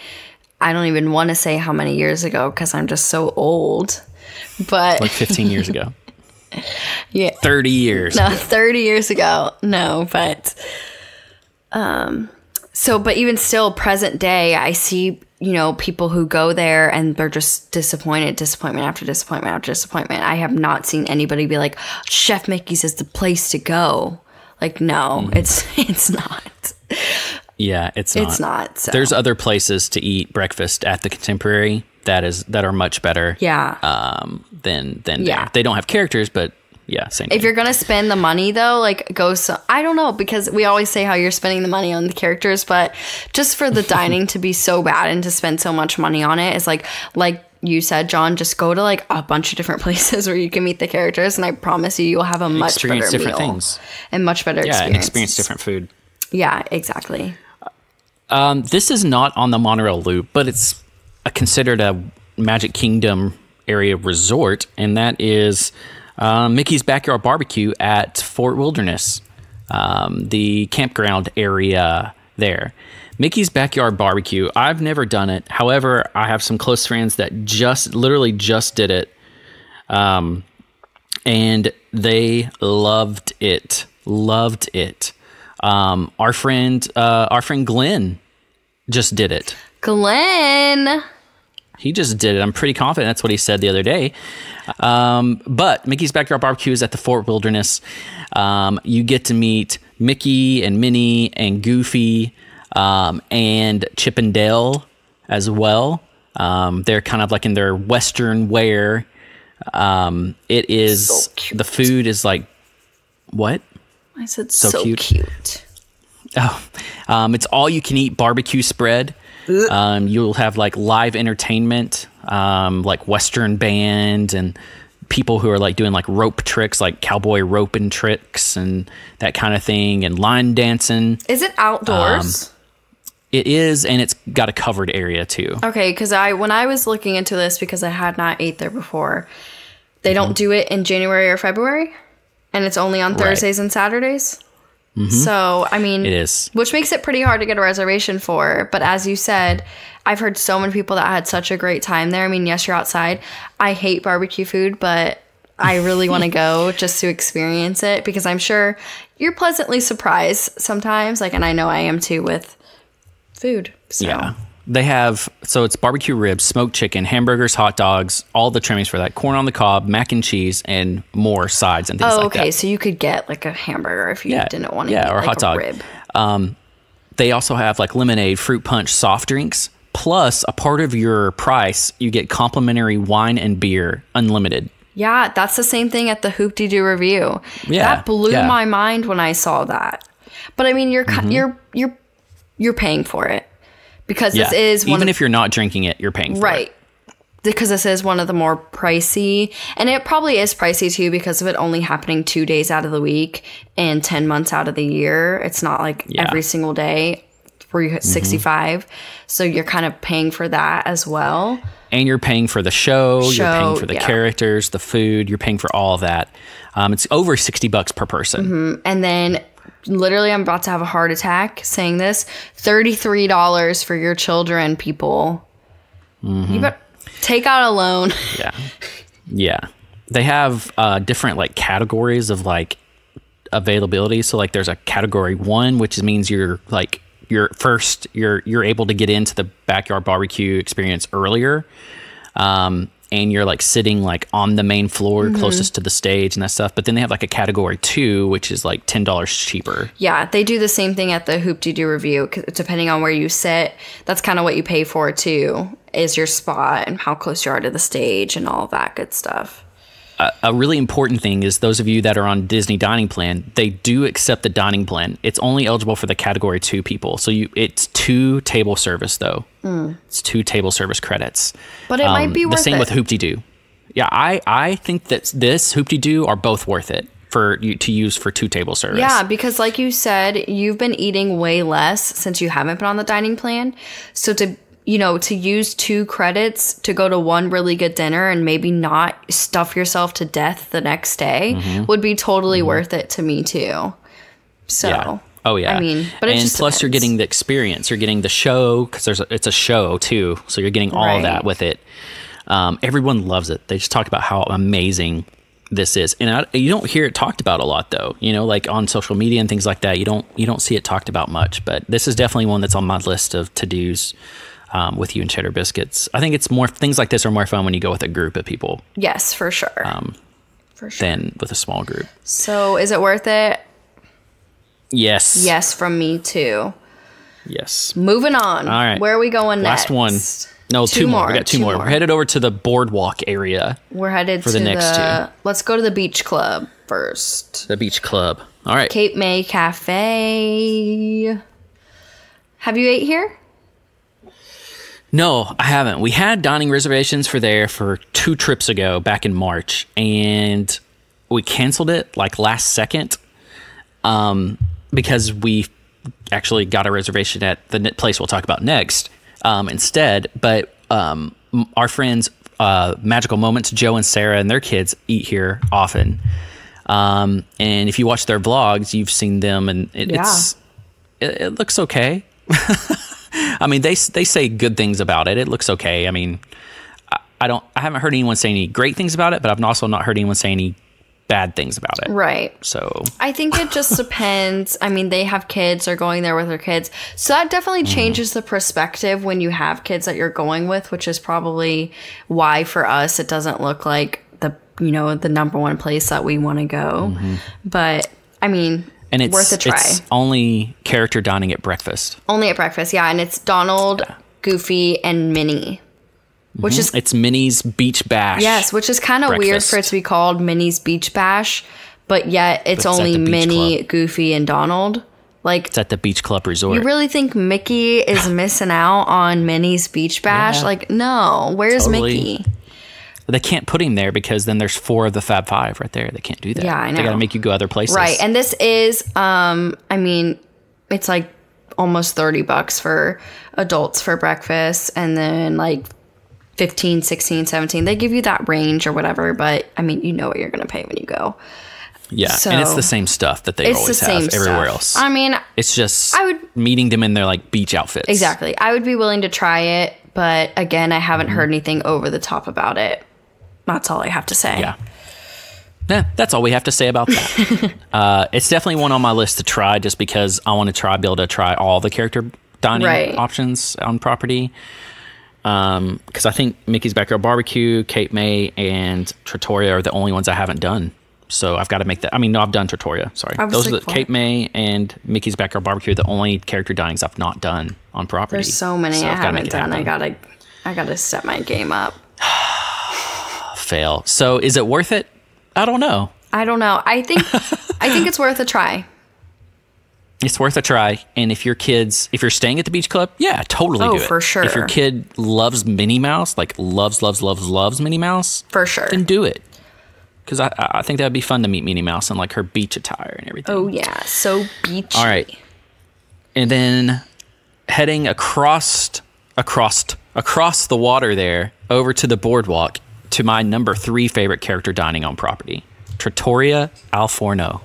Speaker 3: I don't even want to say how many years ago because I'm just so old. But
Speaker 2: Like 15 years ago, *laughs*
Speaker 3: yeah,
Speaker 2: 30 years.
Speaker 3: no, 30 years ago. No, but um so but even still present day, I see, you know, people who go there and they're just disappointed, disappointment after disappointment after disappointment. I have not seen anybody be like, "Chef Mickey's is the place to go." Like no, it's *laughs* it's not.
Speaker 2: Yeah, it's not.
Speaker 3: It's not. So.
Speaker 2: There's other places to eat breakfast at the Contemporary that is that are much better.
Speaker 3: yeah.
Speaker 2: Um, than than
Speaker 3: Yeah.
Speaker 2: there. They don't have characters, but yeah, same.
Speaker 3: if
Speaker 2: thing.
Speaker 3: you're gonna spend the money though, like go so I don't know because we always say how you're spending the money on the characters, but just for the *laughs* dining to be so bad and to spend so much money on it is like like you said, John, just go to like a bunch of different *laughs* places where you can meet the characters, and I promise you, you'll have a much
Speaker 2: experience
Speaker 3: better
Speaker 2: different
Speaker 3: meal
Speaker 2: things.
Speaker 3: and much better
Speaker 2: Yeah,
Speaker 3: experience.
Speaker 2: and experience different food.
Speaker 3: Yeah, exactly.
Speaker 2: Um, this is not on the monorail loop, but it's a, considered a Magic Kingdom area resort, and that is uh, Mickey's Backyard Barbecue at Fort Wilderness, um, the campground area there. Mickey's Backyard Barbecue. I've never done it. However, I have some close friends that just literally just did it. Um, and they loved it. Loved it. Um, our friend, uh, our friend Glenn, just did it.
Speaker 3: Glenn.
Speaker 2: He just did it. I'm pretty confident that's what he said the other day. Um, but Mickey's Backyard Barbecue is at the Fort Wilderness. Um, you get to meet Mickey and Minnie and Goofy um, and Chip 'n' Dale as well. Um, they're kind of like in their Western wear. Um, it is
Speaker 3: So cute.
Speaker 2: the food is like what?
Speaker 3: I said
Speaker 2: So
Speaker 3: so,
Speaker 2: cute.
Speaker 3: cute.
Speaker 2: Oh, um, it's all you can eat barbecue spread. Um, you'll have like live entertainment, um, like Western band and people who are like doing like rope tricks, like cowboy roping tricks and that kind of thing, and line dancing.
Speaker 3: Is it outdoors?
Speaker 2: It is, and it's got a covered area too.
Speaker 3: Okay, because I when I was looking into this because I had not ate there before, they don't mm-hmm. do it in January or February, and it's only on Thursdays and Saturdays. Mm-hmm. So I mean,
Speaker 2: It is.
Speaker 3: which makes it pretty hard to get a reservation for. But as you said, I've heard so many people that had such a great time there. I mean, yes, you're outside. I hate barbecue food, but I really want to *laughs* go just to experience it because I'm sure you're pleasantly surprised sometimes. Like, and I know I am too with food. So.
Speaker 2: Yeah. They have so it's barbecue ribs, smoked chicken, hamburgers, hot dogs, all the trimmings for that, corn on the cob, mac and cheese, and more sides and things
Speaker 3: Oh,
Speaker 2: like
Speaker 3: okay.
Speaker 2: that. Okay.
Speaker 3: So you could get like a hamburger if you
Speaker 2: Yeah,
Speaker 3: didn't want to
Speaker 2: yeah,
Speaker 3: eat
Speaker 2: or
Speaker 3: like
Speaker 2: hot dog.
Speaker 3: rib.
Speaker 2: They also have like lemonade, fruit punch, soft drinks. Plus, a part of your price, you get complimentary wine and beer, unlimited.
Speaker 3: Yeah, that's the same thing at the Hoop Doo review.
Speaker 2: Yeah,
Speaker 3: that blew
Speaker 2: yeah. Mm-hmm.
Speaker 3: my mind when I saw that. But I mean, you're ki you're you're you're paying for it because
Speaker 2: Yeah,
Speaker 3: this is one
Speaker 2: even
Speaker 3: of,
Speaker 2: if you're not drinking it, you're paying for
Speaker 3: right
Speaker 2: it.
Speaker 3: because this is one of the more pricey, and it probably is pricey too because of it only happening two days out of the week and ten months out of the year. It's not like
Speaker 2: Yeah. Mm-hmm.
Speaker 3: every single day. 365 so you're kind of paying for that as well
Speaker 2: And you're paying for the show, you're paying for the
Speaker 3: yeah.
Speaker 2: characters, the food, you're paying for all of that. Um, it's over sixty bucks per person.
Speaker 3: And then literally I'm about to have a heart attack saying this. $33 for your children, people.
Speaker 2: Mm-hmm.
Speaker 3: You better take out a loan. *laughs*
Speaker 2: Yeah. Yeah. They have uh, different like categories of like availability. So like there's a category one, which means you're like you're first you're you're able to get into the backyard barbecue experience earlier. Um and you're like sitting like on the main floor mm-hmm. closest to the stage and that stuff. But then they have like a category two, which is like ten dollars cheaper.
Speaker 3: yeah, they do the same thing at the Hoop-Dee-Doo Revue. Depending on where you sit, that's kind of what you pay for too, is your spot and how close you are to the stage and all that good stuff.
Speaker 2: A really important thing is those of you that are on Disney dining plan, they do accept the dining plan. It's only eligible for the category two people. So you it's two table service though. Hmm. It's two table service credits.
Speaker 3: But it might um, be
Speaker 2: the same
Speaker 3: it.
Speaker 2: with Hoop-Dee-Doo. Yeah, I I think that this Hoop-Dee-Doo are both worth it for you to use for two table service.
Speaker 3: Yeah, because like you said, you've been eating way less since you haven't been on the dining plan. So to you know, to use two credits to go to one really good dinner and maybe not stuff yourself to death the next day
Speaker 2: Mm-hmm.
Speaker 3: would be totally worth it to me too. So
Speaker 2: Yeah. Oh yeah.
Speaker 3: I mean, but
Speaker 2: and plus you're getting the experience. You're getting the show because there's a, it's a show too. So you're getting all of that with it. Um, everyone loves it. They just talk about how amazing this is, and I, you don't hear it talked about a lot though. You know, like on social media and things like that. You don't you don't see it talked about much. But this is definitely one that's on my list of to dos. Um, with you and cheddar biscuits, I think it's more things like this are more fun when you go with a group of people
Speaker 3: Yes, for sure.
Speaker 2: Um,
Speaker 3: for sure.
Speaker 2: than with a small group.
Speaker 3: So is it worth it?
Speaker 2: Yes.
Speaker 3: Yes, from me too.
Speaker 2: Yes.
Speaker 3: Moving on.
Speaker 2: All right.
Speaker 3: Where are we going next?
Speaker 2: Last
Speaker 3: next?
Speaker 2: one. No, two, more. We got two, more. We're headed over to the boardwalk area,
Speaker 3: We're headed
Speaker 2: for
Speaker 3: to
Speaker 2: the next
Speaker 3: the. Let's go to the beach club first.
Speaker 2: the beach club. All right.
Speaker 3: Cape May Cafe. Have you ate here?
Speaker 2: No, I haven't. We had dining reservations for there for two trips ago back in March, and we canceled it like last second um, because we actually got a reservation at the place we'll talk about next um, instead. But um, our friends, uh, Magical Moments, Joe and Sarah and their kids eat here often. Um, and if you watch their vlogs, you've seen them, and it,
Speaker 3: Yeah.
Speaker 2: it's it, it looks okay. *laughs* I mean, they they say good things about it. It looks okay. I mean, I, I don't. I haven't heard anyone say any great things about it, but I've also not heard anyone say any bad things about it.
Speaker 3: Right.
Speaker 2: So
Speaker 3: I think it just depends. I mean, they have kids, they're going there with their kids. So that definitely mm-hmm. changes the perspective when you have kids that you're going with, which is probably why for us it doesn't look like the, you know, the number one place that we want to go. Mm-hmm. But I mean,
Speaker 2: and it's
Speaker 3: worth a try.
Speaker 2: it's only character dining at breakfast.
Speaker 3: Only at breakfast, yeah. And it's Donald, Goofy, and Minnie, which mm-hmm. is
Speaker 2: It's Minnie's Beach Bash.
Speaker 3: Yes, which is kind of weird for it to be called Minnie's Beach Bash, but yet it's
Speaker 2: But it's
Speaker 3: only Minnie,
Speaker 2: club.
Speaker 3: Goofy, and Donald. Like,
Speaker 2: It's at the Beach Club Resort.
Speaker 3: you really think Mickey is *laughs* missing out on Minnie's Beach Bash?
Speaker 2: Yeah.
Speaker 3: Like, no. Where's
Speaker 2: Totally.
Speaker 3: Mickey?
Speaker 2: They can't put him there because then there's four of the Fab Five right there. They can't do that.
Speaker 3: Yeah, I know.
Speaker 2: They got to make you go other places.
Speaker 3: Right. And this is, um, I mean, it's like almost 30 bucks for adults for breakfast and then like 15, 16, 17. They give you that range or whatever, but I mean, you know what you're going to pay when you go.
Speaker 2: yeah,
Speaker 3: so-
Speaker 2: and it's the same stuff that they
Speaker 3: It's the
Speaker 2: always
Speaker 3: same
Speaker 2: have everywhere
Speaker 3: stuff.
Speaker 2: else.
Speaker 3: I mean,
Speaker 2: it's just
Speaker 3: I would-
Speaker 2: meeting them in their like beach outfits.
Speaker 3: Exactly. I would be willing to try it, but again, I haven't
Speaker 2: Mm-hmm.
Speaker 3: heard anything over the top about it. That's all I have to say.
Speaker 2: Yeah. Yeah, that's all we have to say about that. *laughs* uh, it's definitely one on my list to try just because I want to try be able to try all the character dining
Speaker 3: Right.
Speaker 2: options on property. Because I think Mickey's Backyard Barbecue, Cape May, and Trattoria are the only ones I haven't done. So I've got to make that. I mean, no, I've done Trattoria. Sorry,
Speaker 3: I
Speaker 2: those are the? Cape May and Mickey's Backyard Barbecue are the only character dinings I've not done on property.
Speaker 3: There's so many I
Speaker 2: gotta make
Speaker 3: haven't done. I
Speaker 2: happen.
Speaker 3: gotta, I gotta set my game up. *sighs* *sighs*
Speaker 2: fail. So is it worth it? I don't know.
Speaker 3: I don't know. I think, I think it's worth a try. *laughs*
Speaker 2: it's worth a try. And if your kids, if you're staying at the beach club, yeah, totally
Speaker 3: Oh,
Speaker 2: do it.
Speaker 3: for sure.
Speaker 2: If your kid loves Minnie Mouse, like loves, loves, loves, loves Minnie Mouse,
Speaker 3: For sure.
Speaker 2: then do it. Because I, I think that would be fun to meet Minnie Mouse in like her beach attire and everything.
Speaker 3: Oh yeah, so beachy.
Speaker 2: All right. And then heading across, across, across the water there over to the boardwalk to my number three favorite character dining on property, Trattoria Al Forno.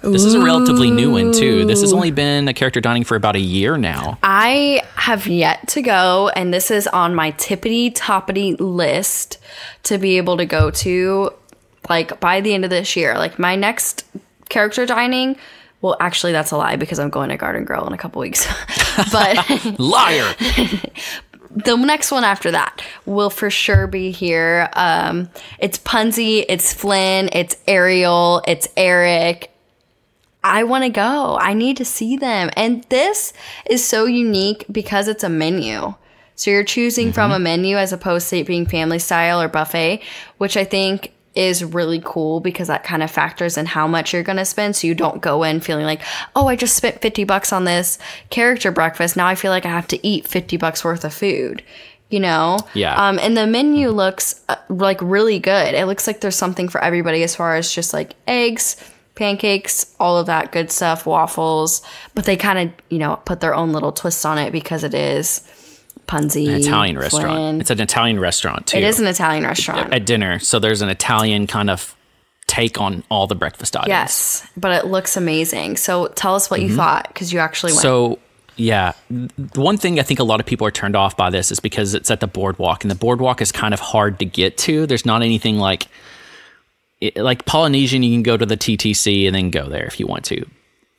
Speaker 2: This is a relatively new one too. This has only been a character dining for about a year now.
Speaker 3: I have yet to go, and this is on my tippity toppity list to be able to go to, like by the end of this year. Like my next character dining. Well, actually, that's a lie because I'm going to Garden Grill in a couple weeks. *laughs* but *laughs*
Speaker 2: Liar. *laughs*
Speaker 3: the next one after that will for sure be here. Um, it's Punzi, it's Flynn, it's Ariel, it's Eric. I want to go. I need to see them. And this is so unique because it's a menu. So you're choosing from a menu as opposed to it being family style or buffet, which I think is really cool because that kind of factors in how much you're going to spend. So you don't go in feeling like, oh, I just spent 50 bucks on this character breakfast. Now I feel like I have to eat 50 bucks worth of food. You know?
Speaker 2: Yeah.
Speaker 3: Um, and the menu looks uh, like really good. It looks like there's something for everybody as far as just like eggs, pancakes, all of that good stuff, waffles. But they kind of, you know, put their own little twist on it because it is Punzi.
Speaker 2: An Italian restaurant.
Speaker 3: Flynn.
Speaker 2: It's an Italian restaurant too.
Speaker 3: It is an Italian restaurant.
Speaker 2: at dinner. So there's an Italian kind of take on all the breakfast items.
Speaker 3: yes, but it looks amazing. So tell us what you thought because you actually went.
Speaker 2: Mm-hmm. So yeah, the one thing I think a lot of people are turned off by this is because it's at the boardwalk, and the boardwalk is kind of hard to get to. There's not anything like it, like Polynesian. You can go to the TTC and then go there if you want to.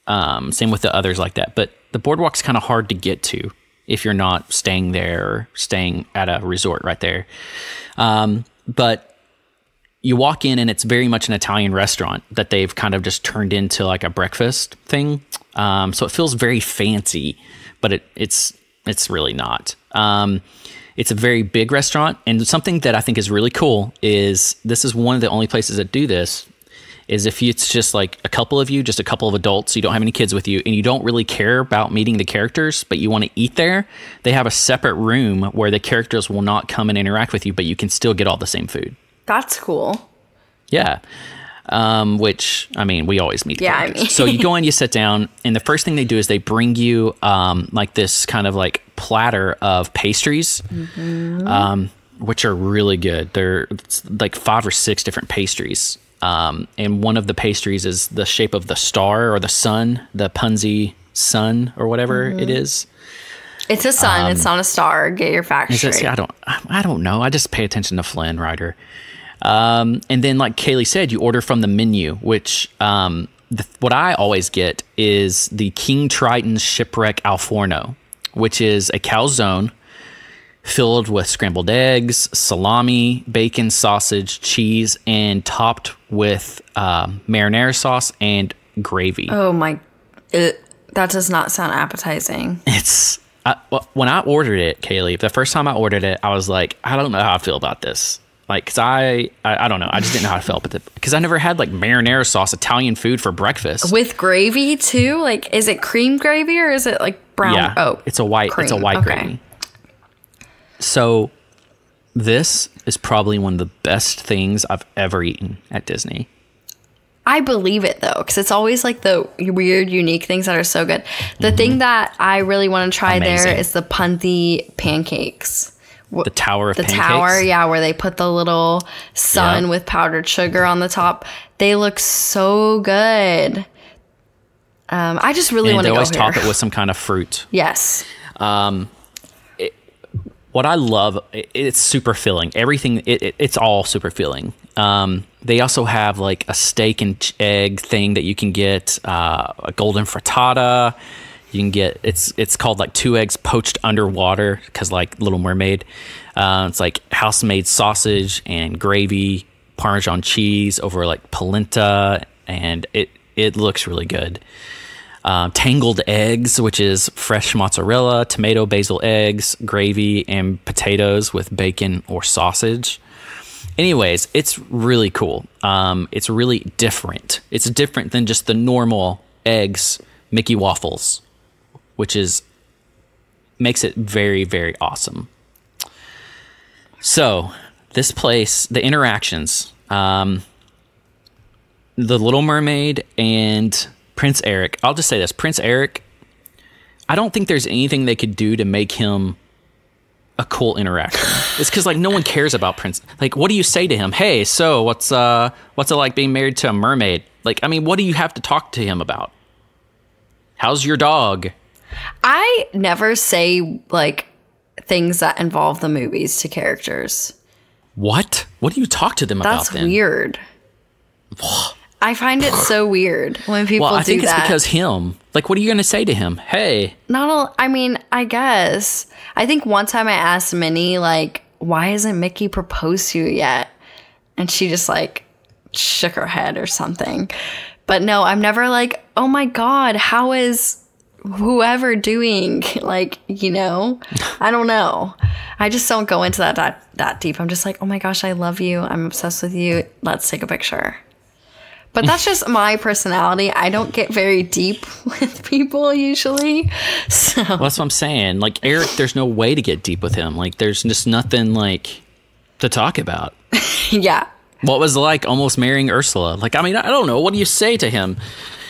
Speaker 2: Um, same with the others like that, but the boardwalk's kind of hard to get to if you're not staying there or staying at a resort right there. Um, but you walk in and it's very much an Italian restaurant that they've kind of just turned into like a breakfast thing. Um, so it feels very fancy, but it, it's it's really not. Um, it's a very big restaurant, and something that I think is really cool is this is one of the only places that do this. Is if it's just like a couple of you, just a couple of adults, you don't have any kids with you, and you don't really care about meeting the characters, but you want to eat there, they have a separate room where the characters will not come and interact with you, but you can still get all the same food.
Speaker 3: That's cool.
Speaker 2: Yeah. Um, which I mean, we always meet. the
Speaker 3: Yeah, I mean-
Speaker 2: so you go in, you sit down, and the first thing they do is they bring you um, like this kind of like platter of pastries, um, which are really good. They're like five or six different pastries, um, and one of the pastries is the shape of the star or the sun, the Punzi sun or whatever it is.
Speaker 3: It's a sun. it's not a star. Get your facts
Speaker 2: Um,
Speaker 3: straight.
Speaker 2: I don't, I don't know. I just pay attention to Flynn Rider. Um, and then, like Kaylee said, you order from the menu, which um, the, what I always get is the King Triton's Shipwreck Al Forno, which is a calzone filled with scrambled eggs, salami, bacon, sausage, cheese, and topped with um, marinara sauce and gravy.
Speaker 3: oh my, it, that does not sound appetizing. *laughs*
Speaker 2: It's I, when I ordered it, Kaylee. The first time I ordered it, I was like, I don't know how I feel about this. Like, cause I, I, I don't know. I just didn't know how I felt, but because I never had like marinara sauce Italian food for breakfast.
Speaker 3: With gravy too? Like, is it cream gravy or is it like brown?
Speaker 2: yeah,
Speaker 3: Oh,
Speaker 2: it's a white, it's a white
Speaker 3: Okay.
Speaker 2: gravy. So, this is probably one of the best things I've ever eaten at Disney.
Speaker 3: I believe it though, because it's always like the weird, unique things that are so good. The
Speaker 2: Mm-hmm.
Speaker 3: thing that I really want to try there
Speaker 2: Amazing.
Speaker 3: is the punty pancakes.
Speaker 2: The Tower of
Speaker 3: The
Speaker 2: Pancakes.
Speaker 3: tower, yeah, where they put the little sun
Speaker 2: Yeah.
Speaker 3: with powdered sugar on the top. They look so good. Um, I just really want
Speaker 2: they
Speaker 3: to go
Speaker 2: always
Speaker 3: here.
Speaker 2: top it with some kind of fruit. *laughs*
Speaker 3: yes.
Speaker 2: What I love, it, it's super filling. Everything, it, it, it's all super filling. Um, they also have like a steak and egg thing that you can get, uh, a golden frittata. You can get it's it's called like two eggs poached underwater because like Little Mermaid. Uh, it's like house made sausage and gravy, Parmesan cheese over like polenta, and it it looks really good um, tangled eggs, which is fresh mozzarella, tomato, basil eggs, gravy, and potatoes with bacon or sausage. Anyways, it's really cool. Um, it's really different. It's different than just the normal eggs Mickey waffles, which is makes it very very awesome. So this place, the interactions, um, the Little Mermaid and Prince Eric. I'll just say this: Prince Eric. I don't think there's anything they could do to make him a cool interaction. *laughs* it's because like no one cares about Prince. Like, what do you say to him? Hey, so what's uh what's it like being married to a mermaid? Like, I mean, what do you have to talk to him about? How's your dog?
Speaker 3: I never say like things that involve the movies to characters.
Speaker 2: What? What do you talk to them
Speaker 3: That's
Speaker 2: about then?
Speaker 3: weird. I find it so weird when people
Speaker 2: Well, I think it's
Speaker 3: that.
Speaker 2: because him. Like, what are you going to say to him? Hey,
Speaker 3: Not all, I mean, I guess. I think one time I asked Minnie, like, why hasn't Mickey proposed to you yet? And she just like shook her head or something. But no, I'm never like, oh my God, how is whoever doing? *laughs* Like, you know, *laughs* I don't know. I just don't go into that, that that deep. I'm just like, oh my gosh, I love you. I'm obsessed with you. Let's take a picture. But that's just my personality. I don't get very deep *laughs* with people usually. So
Speaker 2: Well, that's what I'm saying. Like Eric, there's no way to get deep with him. Like there's just nothing like to talk about. *laughs*
Speaker 3: yeah.
Speaker 2: What was it like almost marrying Ursula? Like I mean, I don't know. What do you say to him?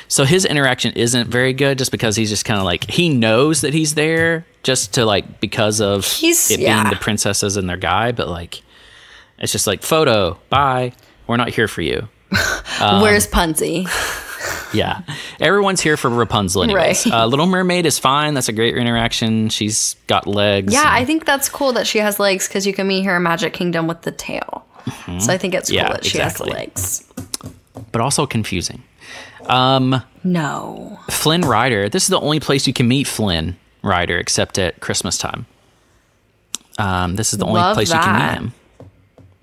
Speaker 2: So his interaction isn't very good, just because he's just kind of like he knows that he's there, just to like because of
Speaker 3: He's-
Speaker 2: it
Speaker 3: yeah.
Speaker 2: being the princesses and their guy. But like, it's just like photo, bye. We're not here for you. Um,
Speaker 3: Where's Punzi? *laughs*
Speaker 2: Yeah, everyone's here for Rapunzel, anyways.
Speaker 3: Right.
Speaker 2: Uh, Little Mermaid is fine. That's a great interaction. She's got legs.
Speaker 3: Yeah,
Speaker 2: and-
Speaker 3: I think that's cool that she has legs because you can meet her in Magic Kingdom with the tail. So I think it's cool
Speaker 2: Mm-hmm. Yeah,
Speaker 3: that she
Speaker 2: exactly.
Speaker 3: has legs.
Speaker 2: but also confusing.
Speaker 3: Um, No.
Speaker 2: Flynn Rider. This is the only place you can meet Flynn Rider except at Christmas time. Um, this is the only
Speaker 3: Love
Speaker 2: place you can meet him.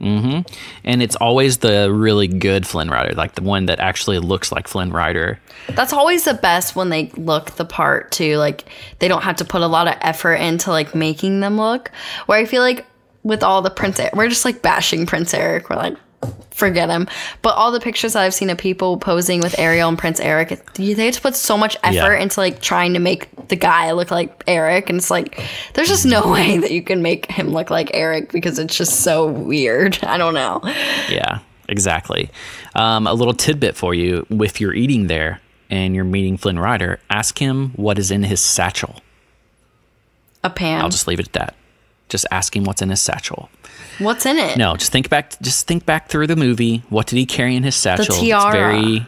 Speaker 2: Hmm And it's always the really good Flynn Rider, like the one that actually looks like Flynn Rider.
Speaker 3: That's always the best when they look the part too. Like they don't have to put a lot of effort into like making them look. Where I feel like with all the Prince we're just like bashing Prince Eric. We're like, forget him. But all the pictures that I've seen of people posing with Ariel and Prince Eric, they to put so much effort
Speaker 2: Yeah.
Speaker 3: into like trying to make the guy look like Eric, and it's like there's just no *laughs* way that you can make him look like Eric because it's just so weird. *laughs* I don't know.
Speaker 2: Yeah, exactly. Um, a little tidbit for you: if you're eating there and you're meeting Flynn Rider, ask him what is in his satchel.
Speaker 3: A pan.
Speaker 2: I'll just leave it at that. Just ask him what's in his satchel.
Speaker 3: What's in it?
Speaker 2: No, just think back. Just think back through the movie. What did he carry in his satchel?
Speaker 3: The tiara.
Speaker 2: It's very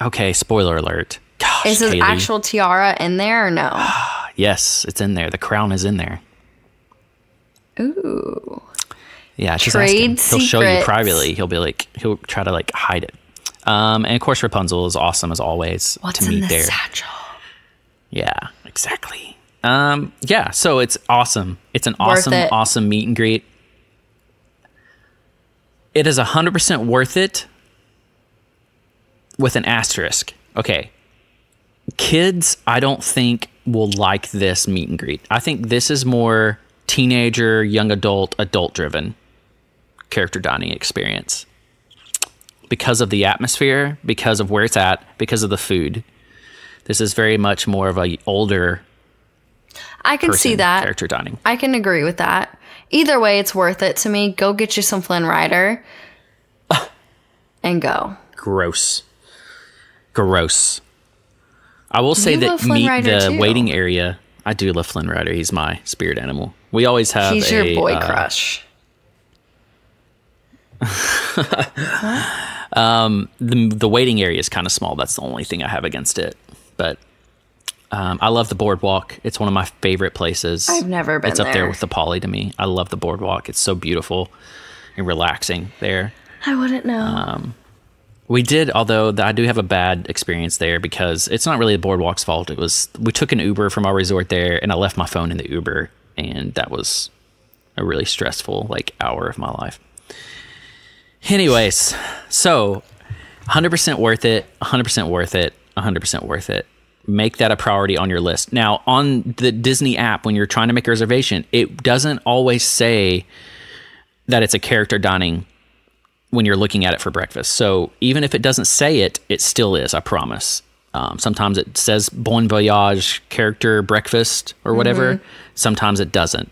Speaker 2: okay. Spoiler alert. Gosh,
Speaker 3: Is his
Speaker 2: Kaylee.
Speaker 3: actual tiara in there or no? *sighs*
Speaker 2: Yes, it's in there. The crown is in there.
Speaker 3: Ooh.
Speaker 2: Yeah, just ask him. He'll show you privately. He'll be like, he'll try to like hide it. Um, and of course, Rapunzel is awesome as always
Speaker 3: What's
Speaker 2: to
Speaker 3: in
Speaker 2: meet
Speaker 3: the
Speaker 2: there.
Speaker 3: satchel?
Speaker 2: Yeah, exactly. Um, yeah, so it's awesome. It's an
Speaker 3: Worth
Speaker 2: awesome,
Speaker 3: it.
Speaker 2: awesome meet and greet. It is 100% worth it with an asterisk. Okay. Kids, I don't think will like this meet and greet. I think this is more teenager, young adult, adult driven character dining experience because of the atmosphere, because of where it's at, because of the food. This is very much more of a older
Speaker 3: I can see that.
Speaker 2: character dining.
Speaker 3: I can agree with that. Either way, it's worth it to me. Go get you some Flynn Rider and go.
Speaker 2: Gross. Gross. I will say
Speaker 3: You
Speaker 2: that meet the
Speaker 3: too.
Speaker 2: waiting area. I do love Flynn Rider. He's my spirit animal. We always have
Speaker 3: He's
Speaker 2: a,
Speaker 3: your boy
Speaker 2: uh,
Speaker 3: crush. *laughs*
Speaker 2: the the waiting area is kind of small. That's the only thing I have against it. But um, I love the boardwalk. It's one of my favorite places.
Speaker 3: I've never been
Speaker 2: It's up there
Speaker 3: there.
Speaker 2: with the Poly to me. I love the boardwalk. It's so beautiful and relaxing there.
Speaker 3: I wouldn't know.
Speaker 2: Um, We did, although th- I do have a bad experience there because it's not really the boardwalk's fault. It was we took an Uber from our resort there, and I left my phone in the Uber, and that was a really stressful like hour of my life. Anyways, so 100% worth it, 100% worth it, 100% worth it. Make that a priority on your list. Now, on the Disney app, when you're trying to make a reservation, it doesn't always say that it's a character dining when you're looking at it for breakfast. So even if it doesn't say it, it still is, I promise. Um, sometimes it says Bon Voyage character breakfast or whatever. Sometimes it doesn't.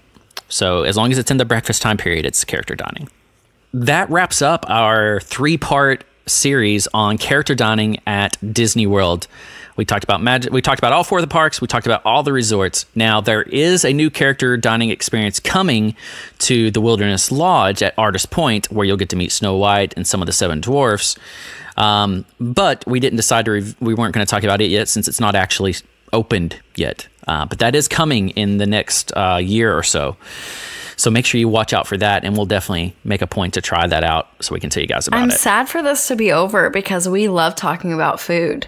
Speaker 2: So as long as it's in the breakfast time period, it's character dining that wraps up our three part series on character dining at Disney World. We talked about magic. We talked about all four of the parks. We talked about all the resorts. Now there is a new character dining experience coming to the Wilderness Lodge at Artist Point, where you'll get to meet Snow White and some of the Seven Dwarfs. Um, but we didn't decide to. Rev- we weren't going to talk about it yet since it's not actually opened yet. Uh, but that is coming in the next uh, year or so. So make sure you watch out for that, and we'll definitely make a point to try that out so we can tell you guys about it.
Speaker 3: I'm sad for this to be over because we love talking about food.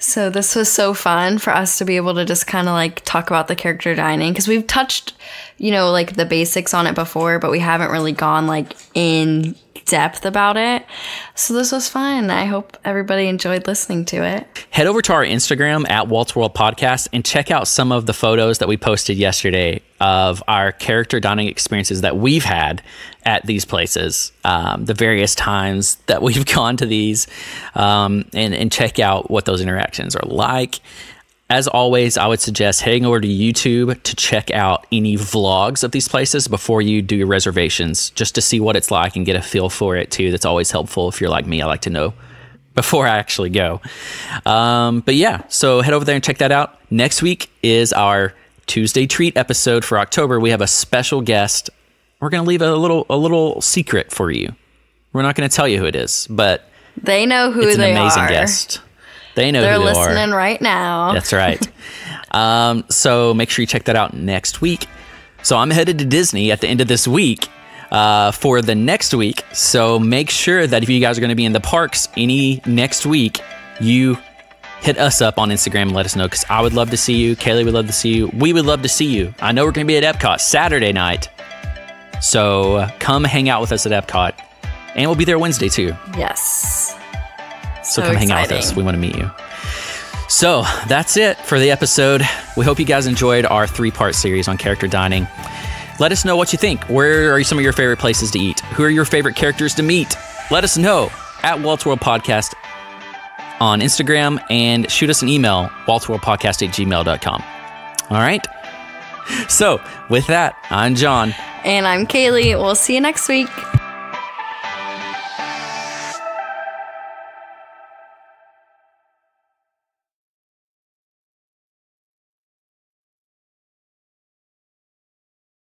Speaker 3: So this was so fun for us to be able to just kind of like talk about the character dining because we've touched, you know, like the basics on it before, but we haven't really gone like in depth about it. So this was fun. I hope everybody enjoyed listening to it.
Speaker 2: Head over to our Instagram at Walt's World Podcast and check out some of the photos that we posted yesterday of our character dining experiences that we've had at these places, um, the various times that *laughs* we've gone to these, um, and, and check out what those interactions are like. As always, I would suggest heading over to YouTube to check out any vlogs of these places before you do your reservations, just to see what it's like and get a feel for it too. That's always helpful if you're like me. I like to know *laughs* before I actually go. Um, but yeah, so head over there and check that out. Next week is our Tuesday treat episode for October. We have a special guest. We're gonna leave a little a little secret for you. We're not gonna tell you who it is, but
Speaker 3: They know who
Speaker 2: it's an
Speaker 3: they
Speaker 2: amazing
Speaker 3: are.
Speaker 2: guest. They know
Speaker 3: They're
Speaker 2: who they are.
Speaker 3: listening right now.
Speaker 2: That's right. *laughs* um, so make sure you check that out next week. So I'm headed to Disney at the end of this week uh, for the next week. So make sure that if you guys are going to be in the parks any next week, you hit us up on Instagram and let us know because I would love to see you. Kaylee would love to see you. We would love to see you. I know we're going to be at Epcot Saturday night. So uh, come hang out with us at Epcot. And we'll be there Wednesday too.
Speaker 3: Yes.
Speaker 2: So,
Speaker 3: so
Speaker 2: come exciting. hang out with us. We want to meet you. So that's it for the episode. We hope you guys enjoyed our three part series on character dining. Let us know what you think. Where are some of your favorite places to eat? Who are your favorite characters to meet? Let us know at Walt's World Podcast on Instagram and shoot us an email, waltsworldpodcast at gmail.com. All right. So with that, I'm John.
Speaker 3: And I'm Kaylee. We'll see you next week.